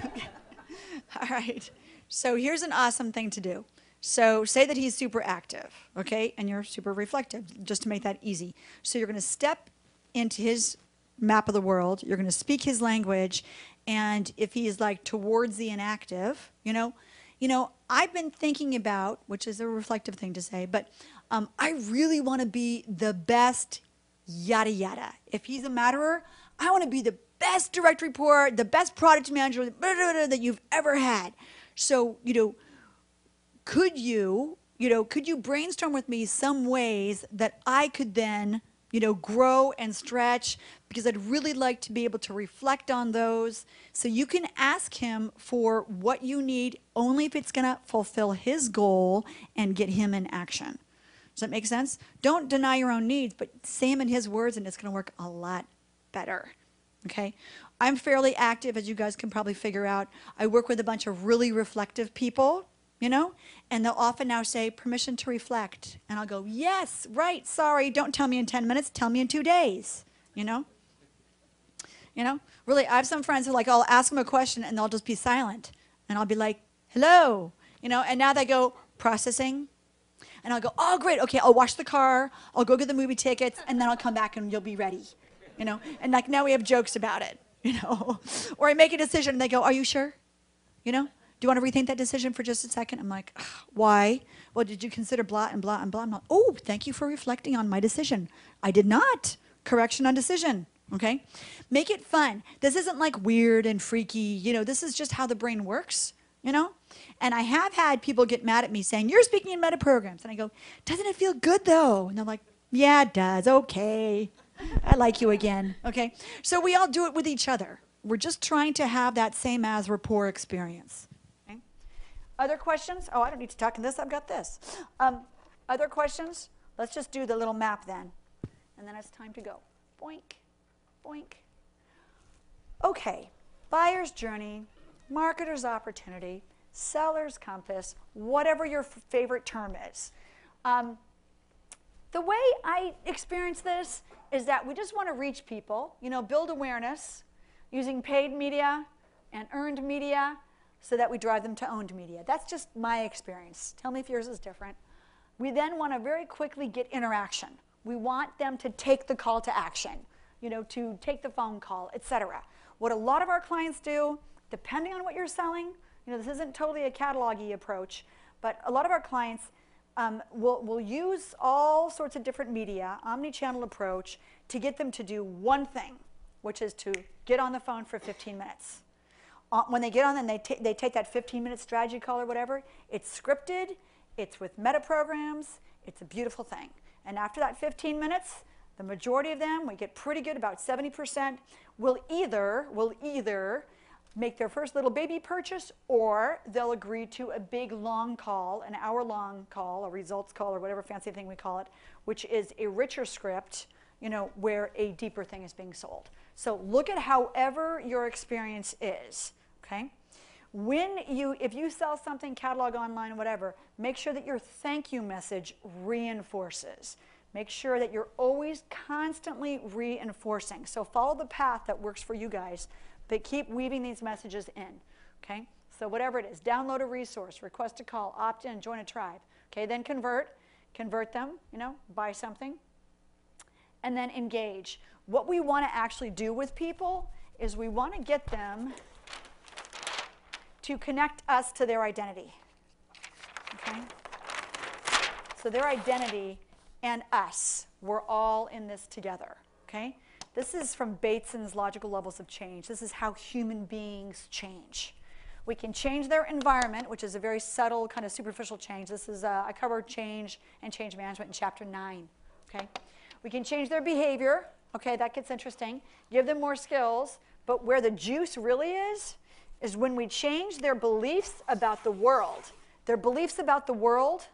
[SPEAKER 2] All right. So here's an awesome thing to do. So say that he's super active, okay, and you're super reflective, just to make that easy. So you're going to step into his map of the world. You're going to speak his language, and if he is like towards the inactive, you know, you know, I've been thinking about, which is a reflective thing to say, but um, I really want to be the best yada yada. If he's a matterer, I want to be the best direct report, the best product manager blah, blah, blah, that you've ever had. So, you know, could you, you know, could you brainstorm with me some ways that I could then, you know, grow and stretch because I'd really like to be able to reflect on those. So you can ask him for what you need only if it's going to fulfill his goal and get him in action. Does that make sense? Don't deny your own needs, but say them in his words and it's going to work a lot better. Okay? I'm fairly active, as you guys can probably figure out. I work with a bunch of really reflective people, you know, and they'll often now say, permission to reflect. And I'll go, yes, right, sorry, don't tell me in 10 minutes, tell me in two days, you know? You know, really, I have some friends who like, I'll ask them a question and they'll just be silent. And I'll be like, hello, you know, and now they go, processing. And I'll go, oh, great, okay, I'll wash the car, I'll go get the movie tickets, and then I'll come back and you'll be ready, you know? And like now we have jokes about it, you know? or I make a decision and they go, are you sure? You know? Do you want to rethink that decision for just a second? I'm like, why? Well, did you consider blah and blah and blah? I'm like, oh, thank you for reflecting on my decision. I did not. Correction on decision. Okay? Make it fun. This isn't like weird and freaky. You know, this is just how the brain works, you know? And I have had people get mad at me saying, You're speaking in meta programs. And I go, Doesn't it feel good though? And they're like, Yeah, it does. Okay. I like you again. Okay? So we all do it with each other. We're just trying to have that same as rapport experience. Okay? Other questions? Oh, I don't need to talk in this. I've got this. Um, other questions? Let's just do the little map then. And then it's time to go. Boink, boink. Okay, buyer's journey, marketer's opportunity, seller's compass, whatever your favorite term is. Um, the way I experience this is that we just want to reach people, you know, build awareness using paid media and earned media so that we drive them to owned media. That's just my experience. Tell me if yours is different. We then want to very quickly get interaction. We want them to take the call to action, you know, to take the phone call, etc. What a lot of our clients do, depending on what you're selling, you know, this isn't totally a catalog-y approach, but a lot of our clients um, will will use all sorts of different media, omni-channel approach, to get them to do one thing, which is to get on the phone for 15 minutes. Uh, when they get on and they, they take that 15 minute strategy call or whatever, it's scripted, it's with meta programs, it's a beautiful thing. And after that 15 minutes, the majority of them, we get pretty good, about 70%, will either, will either make their first little baby purchase or they'll agree to a big long call, an hour long call, a results call, or whatever fancy thing we call it, which is a richer script, you know, where a deeper thing is being sold. So look at however your experience is, okay? When you, if you sell something, catalog online, whatever, make sure that your thank you message reinforces. Make sure that you're always constantly reinforcing. So follow the path that works for you guys, but keep weaving these messages in, okay? So whatever it is, download a resource, request a call, opt in, join a tribe, okay? Then convert, convert them, you know, buy something, and then engage. What we want to actually do with people is we want to get them to connect us to their identity. Okay? So their identity and us, we're all in this together. Okay? This is from Bateson's logical levels of change. This is how human beings change. We can change their environment, which is a very subtle, kind of superficial change. This is, uh, I covered change and change management in chapter nine. Okay? We can change their behavior. Okay, that gets interesting. Give them more skills. But where the juice really is, is when we change their beliefs about the world. Their beliefs about the world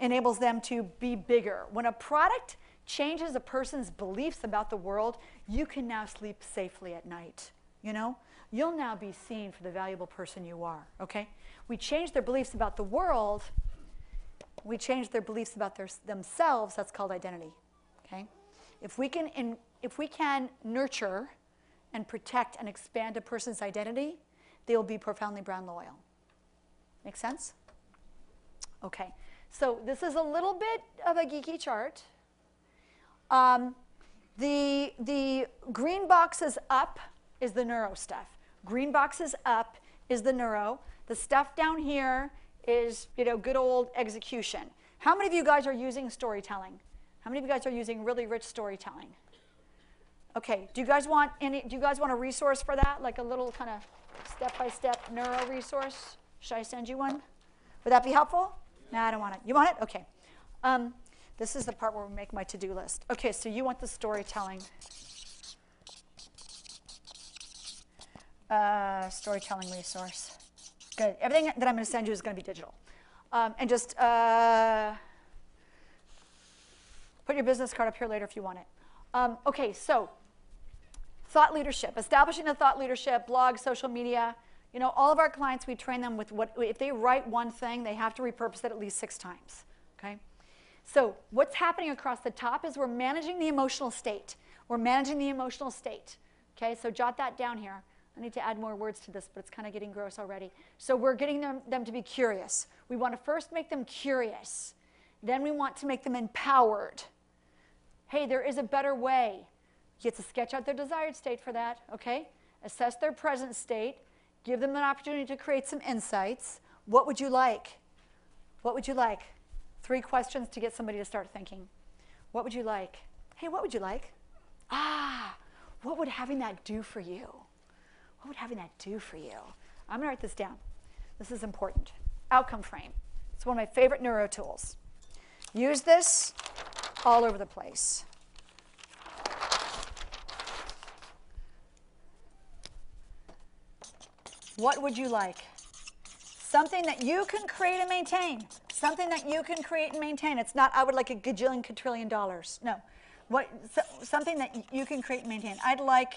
[SPEAKER 2] enables them to be bigger. When a product changes a person's beliefs about the world, you can now sleep safely at night. You know, you'll now be seen for the valuable person you are. Okay? We change their beliefs about the world. We change their beliefs about their, themselves. That's called identity. Okay? If we can, in, if we can nurture and protect and expand a person's identity, they will be profoundly brand loyal. Make sense? Okay, so this is a little bit of a geeky chart. Um, the, the green boxes up is the neuro stuff. Green boxes up is the neuro. The stuff down here is, you know, good old execution. How many of you guys are using storytelling? How many of you guys are using really rich storytelling? Okay, do you guys want any, do you guys want a resource for that? Like a little kind of step-by-step neuro resource? Should I send you one? Would that be helpful? No, I don't want it. You want it? Okay. Um, this is the part where we make my to-do list. Okay, so you want the storytelling. Uh, storytelling resource. Good. Everything that I'm going to send you is going to be digital. Um, and just uh, put your business card up here later if you want it. Um, okay, so thought leadership, establishing a thought leadership, blog, social media. You know, all of our clients, we train them with what, if they write one thing, they have to repurpose it at least six times. Okay? So, what's happening across the top is we're managing the emotional state. We're managing the emotional state. Okay, so jot that down here. I need to add more words to this, but it's kind of getting gross already. So, we're getting them, them to be curious. We want to first make them curious, then we want to make them empowered. Hey, there is a better way. You get to sketch out their desired state for that, okay? Assess their present state, give them an opportunity to create some insights. What would you like? What would you like? Three questions to get somebody to start thinking. What would you like? Hey, what would you like? Ah, what would having that do for you? What would having that do for you? I'm going to write this down. This is important. Outcome frame. It's one of my favorite neuro tools. Use this all over the place. What would you like? Something that you can create and maintain. Something that you can create and maintain. It's not, I would like a gajillion, quadrillion dollars. No. What, so, something that you can create and maintain. I'd like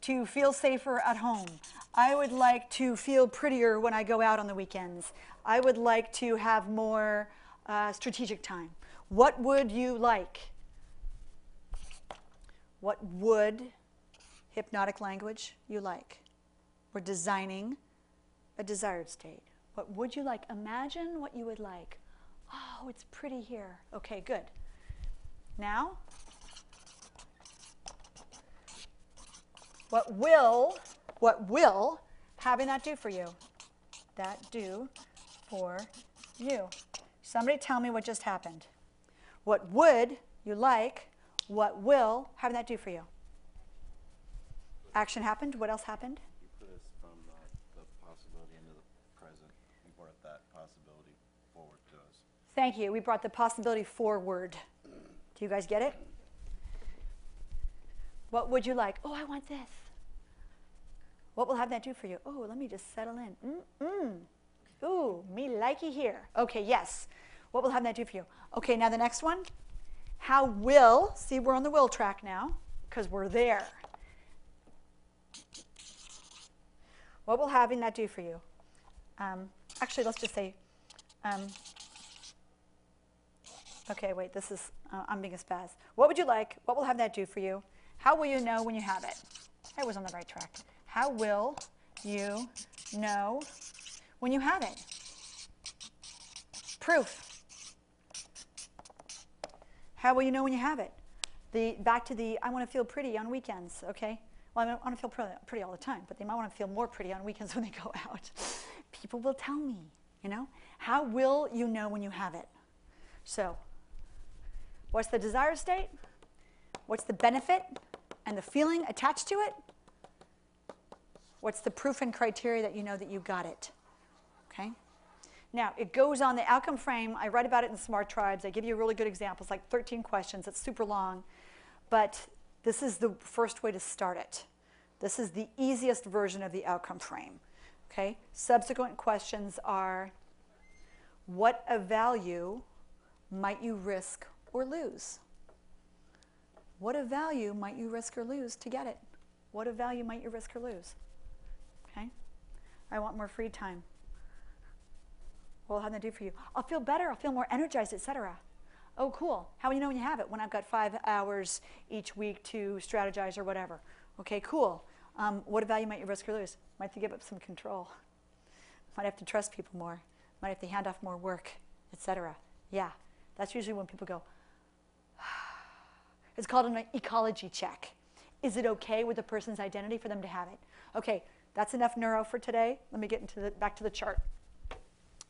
[SPEAKER 2] to feel safer at home. I would like to feel prettier when I go out on the weekends. I would like to have more uh, strategic time. What would you like? What would hypnotic language you like? We're designing a desired state. What would you like? Imagine what you would like. Oh, it's pretty here. Okay, good. Now, what will, what will having that do for you? That do for you. Somebody tell me what just happened. What would you like? What will having that do for you? Action happened. What else happened?
[SPEAKER 10] You put us from uh, the possibility into the present. You brought that possibility forward to us.
[SPEAKER 2] Thank you. We brought the possibility forward. Do you guys get it? What would you like? Oh, I want this. What will have that do for you? Oh, let me just settle in. Mm-mm. Ooh, me likey here. Okay, yes. What will have that do for you? Okay, now the next one. How will, see, we're on the will track now because we're there. What will having that do for you? Um, actually, let's just say, um, okay, wait, this is, uh, I'm being a spaz. What would you like? What will have that do for you? How will you know when you have it? I was on the right track. How will you know when you have it? Proof. How will you know when you have it? The, back to the I want to feel pretty on weekends, okay? Well, I want to feel pretty, pretty all the time, but they might want to feel more pretty on weekends when they go out. People will tell me, you know? How will you know when you have it? So, what's the desired state? What's the benefit and the feeling attached to it? What's the proof and criteria that you know that you got it? Okay? Now, it goes on the outcome frame. I write about it in Smart Tribes. I give you really good examples, like 13 questions. It's super long. But this is the first way to start it. This is the easiest version of the outcome frame. Okay? Subsequent questions are what of value might you risk or lose? What of value might you risk or lose to get it? What of value might you risk or lose? Okay? I want more free time. Well, how can I do for you? I'll feel better. I'll feel more energized, etc. Oh, cool. How will you know when you have it? When I've got five hours each week to strategize or whatever. Okay, cool. Um, what value might you risk or lose? Might have to give up some control. Might have to trust people more. Might have to hand off more work, etc. Yeah, that's usually when people go. It's called an ecology check. Is it okay with a person's identity for them to have it? Okay, that's enough neuro for today. Let me get into the, back to the chart.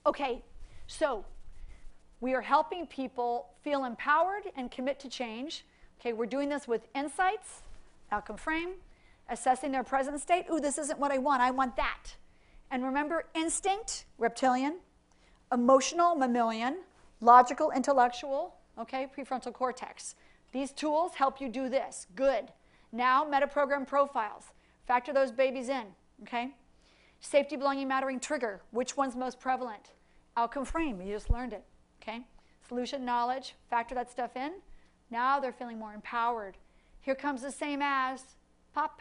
[SPEAKER 2] Okay, so we are helping people feel empowered and commit to change. Okay, we're doing this with insights, outcome frame, assessing their present state. Ooh, this isn't what I want. I want that. And remember, instinct, reptilian, emotional, mammalian, logical, intellectual, okay, prefrontal cortex. These tools help you do this. Good. Now, metaprogram profiles. Factor those babies in, okay? Safety, belonging, mattering, trigger. Which one's most prevalent? Outcome frame. You just learned it, okay? Solution, knowledge. Factor that stuff in. Now they're feeling more empowered. Here comes the same as. Pop.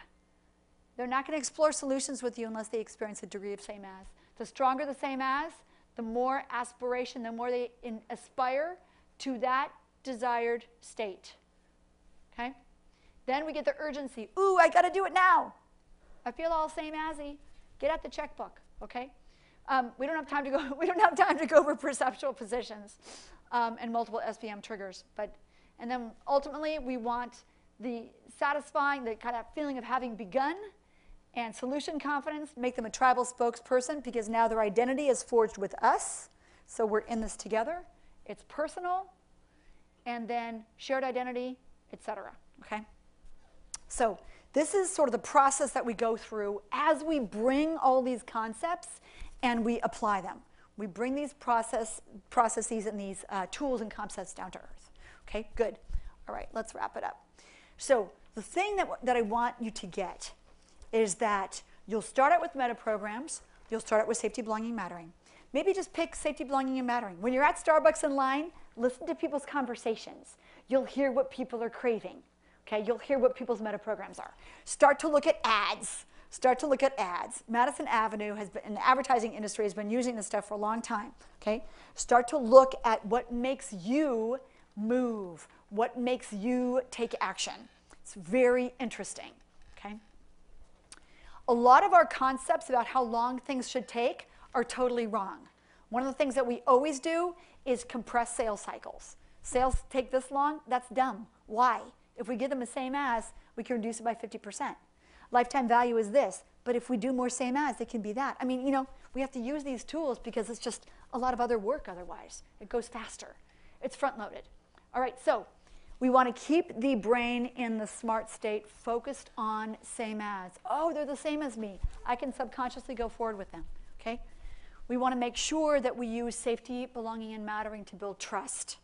[SPEAKER 2] They're not going to explore solutions with you unless they experience a degree of same as. The stronger the same as, the more aspiration, the more they aspire to that desired state. Okay? Then we get the urgency. Ooh, I got to do it now. I feel all same asy. Get out the checkbook. Okay? Um, we don't have time to go. We don't have time to go over perceptual positions um, and multiple SBM triggers. But and then ultimately we want the satisfying, the kind of feeling of having begun, and solution confidence. Make them a tribal spokesperson because now their identity is forged with us. So we're in this together. It's personal, and then shared identity, etc. Okay. So this is sort of the process that we go through as we bring all these concepts and we apply them. We bring these process, processes and these uh, tools and concepts down to earth. Okay, good. All right, let's wrap it up. So the thing that, that I want you to get is that you'll start out with meta programs. You'll start out with safety, belonging, mattering. Maybe just pick safety, belonging, and mattering. When you're at Starbucks in line, listen to people's conversations. You'll hear what people are craving. Okay, you'll hear what people's meta programs are. Start to look at ads. Start to look at ads. Madison Avenue has been, in the advertising industry has been using this stuff for a long time. Okay, start to look at what makes you move, what makes you take action. It's very interesting. Okay. A lot of our concepts about how long things should take are totally wrong. One of the things that we always do is compress sales cycles. Sales take this long, that's dumb. Why? If we give them the same as, we can reduce it by 50%. Lifetime value is this, but if we do more same as, it can be that. I mean, you know, we have to use these tools because it's just a lot of other work otherwise. It goes faster. It's front loaded. All right, so we want to keep the brain in the smart state focused on same as. Oh, they're the same as me. I can subconsciously go forward with them. Okay? We want to make sure that we use safety, belonging, and mattering to build trust.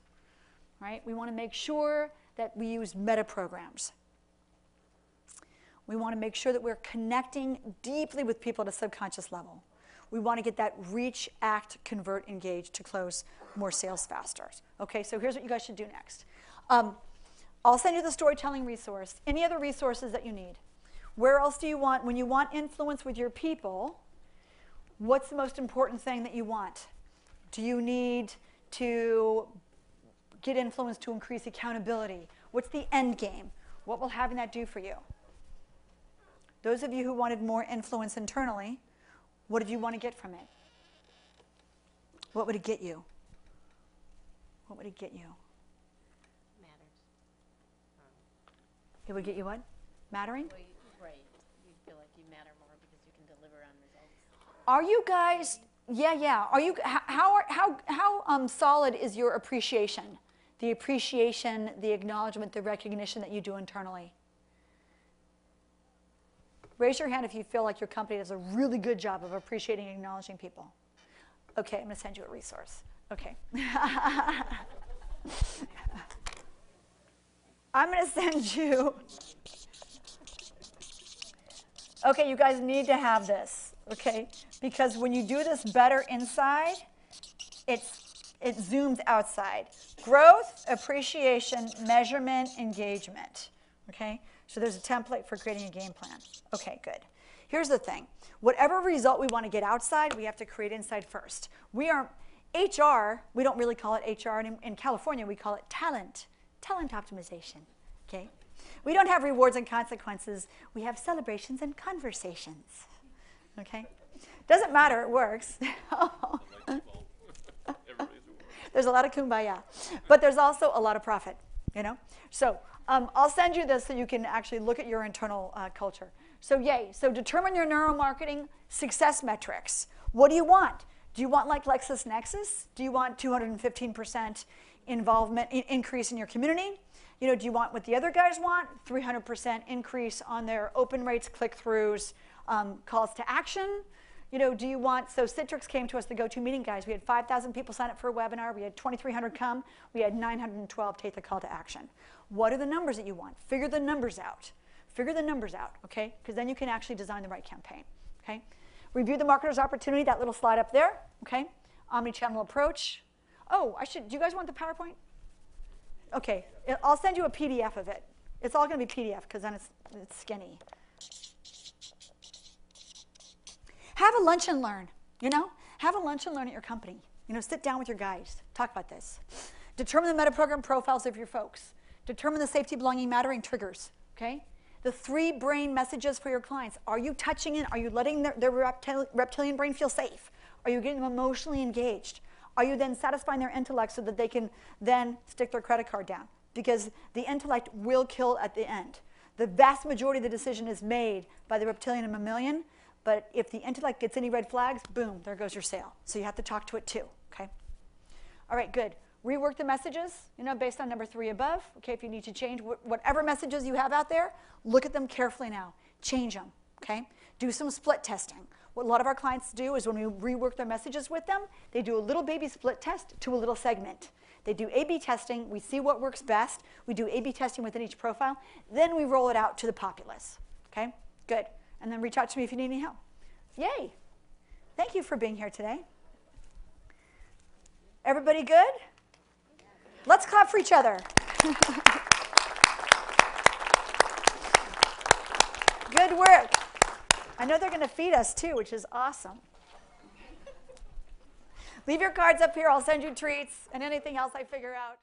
[SPEAKER 2] Right? We want to make sure that we use meta programs. We want to make sure that we're connecting deeply with people at a subconscious level. We want to get that reach, act, convert, engage to close more sales faster. Okay, so here's what you guys should do next. Um, I'll send you the storytelling resource. Any other resources that you need? Where else do you want, when you want influence with your people, what's the most important thing that you want? Do you need to get influence to increase accountability? What's the end game? What will having that do for you? Those of you who wanted more influence internally, what did you want to get from it? What would it get you? What would it get you?
[SPEAKER 9] Matters.
[SPEAKER 2] It would get you what? Mattering?
[SPEAKER 9] Well, you- Right.
[SPEAKER 2] Are you guys? Yeah, yeah. Are you? How are, how how um, solid is your appreciation? The appreciation, the acknowledgement, the recognition that you do internally. Raise your hand if you feel like your company does a really good job of appreciating and acknowledging people. Okay, I'm going to send you a resource. Okay. I'm going to send you. Okay, you guys need to have this, okay? Because when you do this better inside, it's, it zooms outside. Growth, appreciation, measurement, engagement, okay? So there's a template for creating a game plan. Okay, good. Here's the thing. Whatever result we want to get outside, we have to create inside first. We are, HR, we don't really call it HR. In, in California, we call it talent, talent optimization, okay? We don't have rewards and consequences. We have celebrations and conversations. Okay? Doesn't matter, it works. there's a lot of kumbaya. But there's also a lot of profit, you know? So um, I'll send you this so you can actually look at your internal uh, culture. So yay. So determine your neuromarketing success metrics. What do you want? Do you want like LexisNexis? Do you want 215% involvement in, increase in your community? You know, do you want what the other guys want? 300% increase on their open rates, click-throughs, um, calls to action. You know, do you want, so Citrix came to us, the go-to meeting guys. We had 5,000 people sign up for a webinar. We had 2,300 come. We had 912 take the call to action. What are the numbers that you want? Figure the numbers out. Figure the numbers out, okay? Because then you can actually design the right campaign, okay? Review the marketer's opportunity, that little slide up there, okay? Omnichannel approach. Oh, I should, do you guys want the PowerPoint? Okay, I'll send you a PDF of it. It's all going to be PDF because then it's, it's skinny. Have a lunch and learn, you know? Have a lunch and learn at your company. You know, sit down with your guys, talk about this. Determine the meta program profiles of your folks. Determine the safety, belonging, mattering triggers, okay? The three brain messages for your clients. Are you touching in? Are you letting their, their reptil- reptilian brain feel safe? Are you getting them emotionally engaged? Are you then satisfying their intellect so that they can then stick their credit card down? Because the intellect will kill at the end. The vast majority of the decision is made by the reptilian and mammalian, but if the intellect gets any red flags, boom, there goes your sale. So you have to talk to it too, okay? All right, good. Rework the messages, you know, based on number three above. Okay, if you need to change wh- whatever messages you have out there, look at them carefully now. Change them, okay? Do some split testing. What a lot of our clients do is when we rework their messages with them, they do a little baby split test to a little segment. They do A B testing, we see what works best, we do A B testing within each profile, then we roll it out to the populace, okay? Good. And then reach out to me if you need any help. Yay! Thank you for being here today. Everybody good? Let's clap for each other. good work. I know they're going to feed us too, which is awesome. Leave your cards up here. I'll send you treats and anything else I figure out.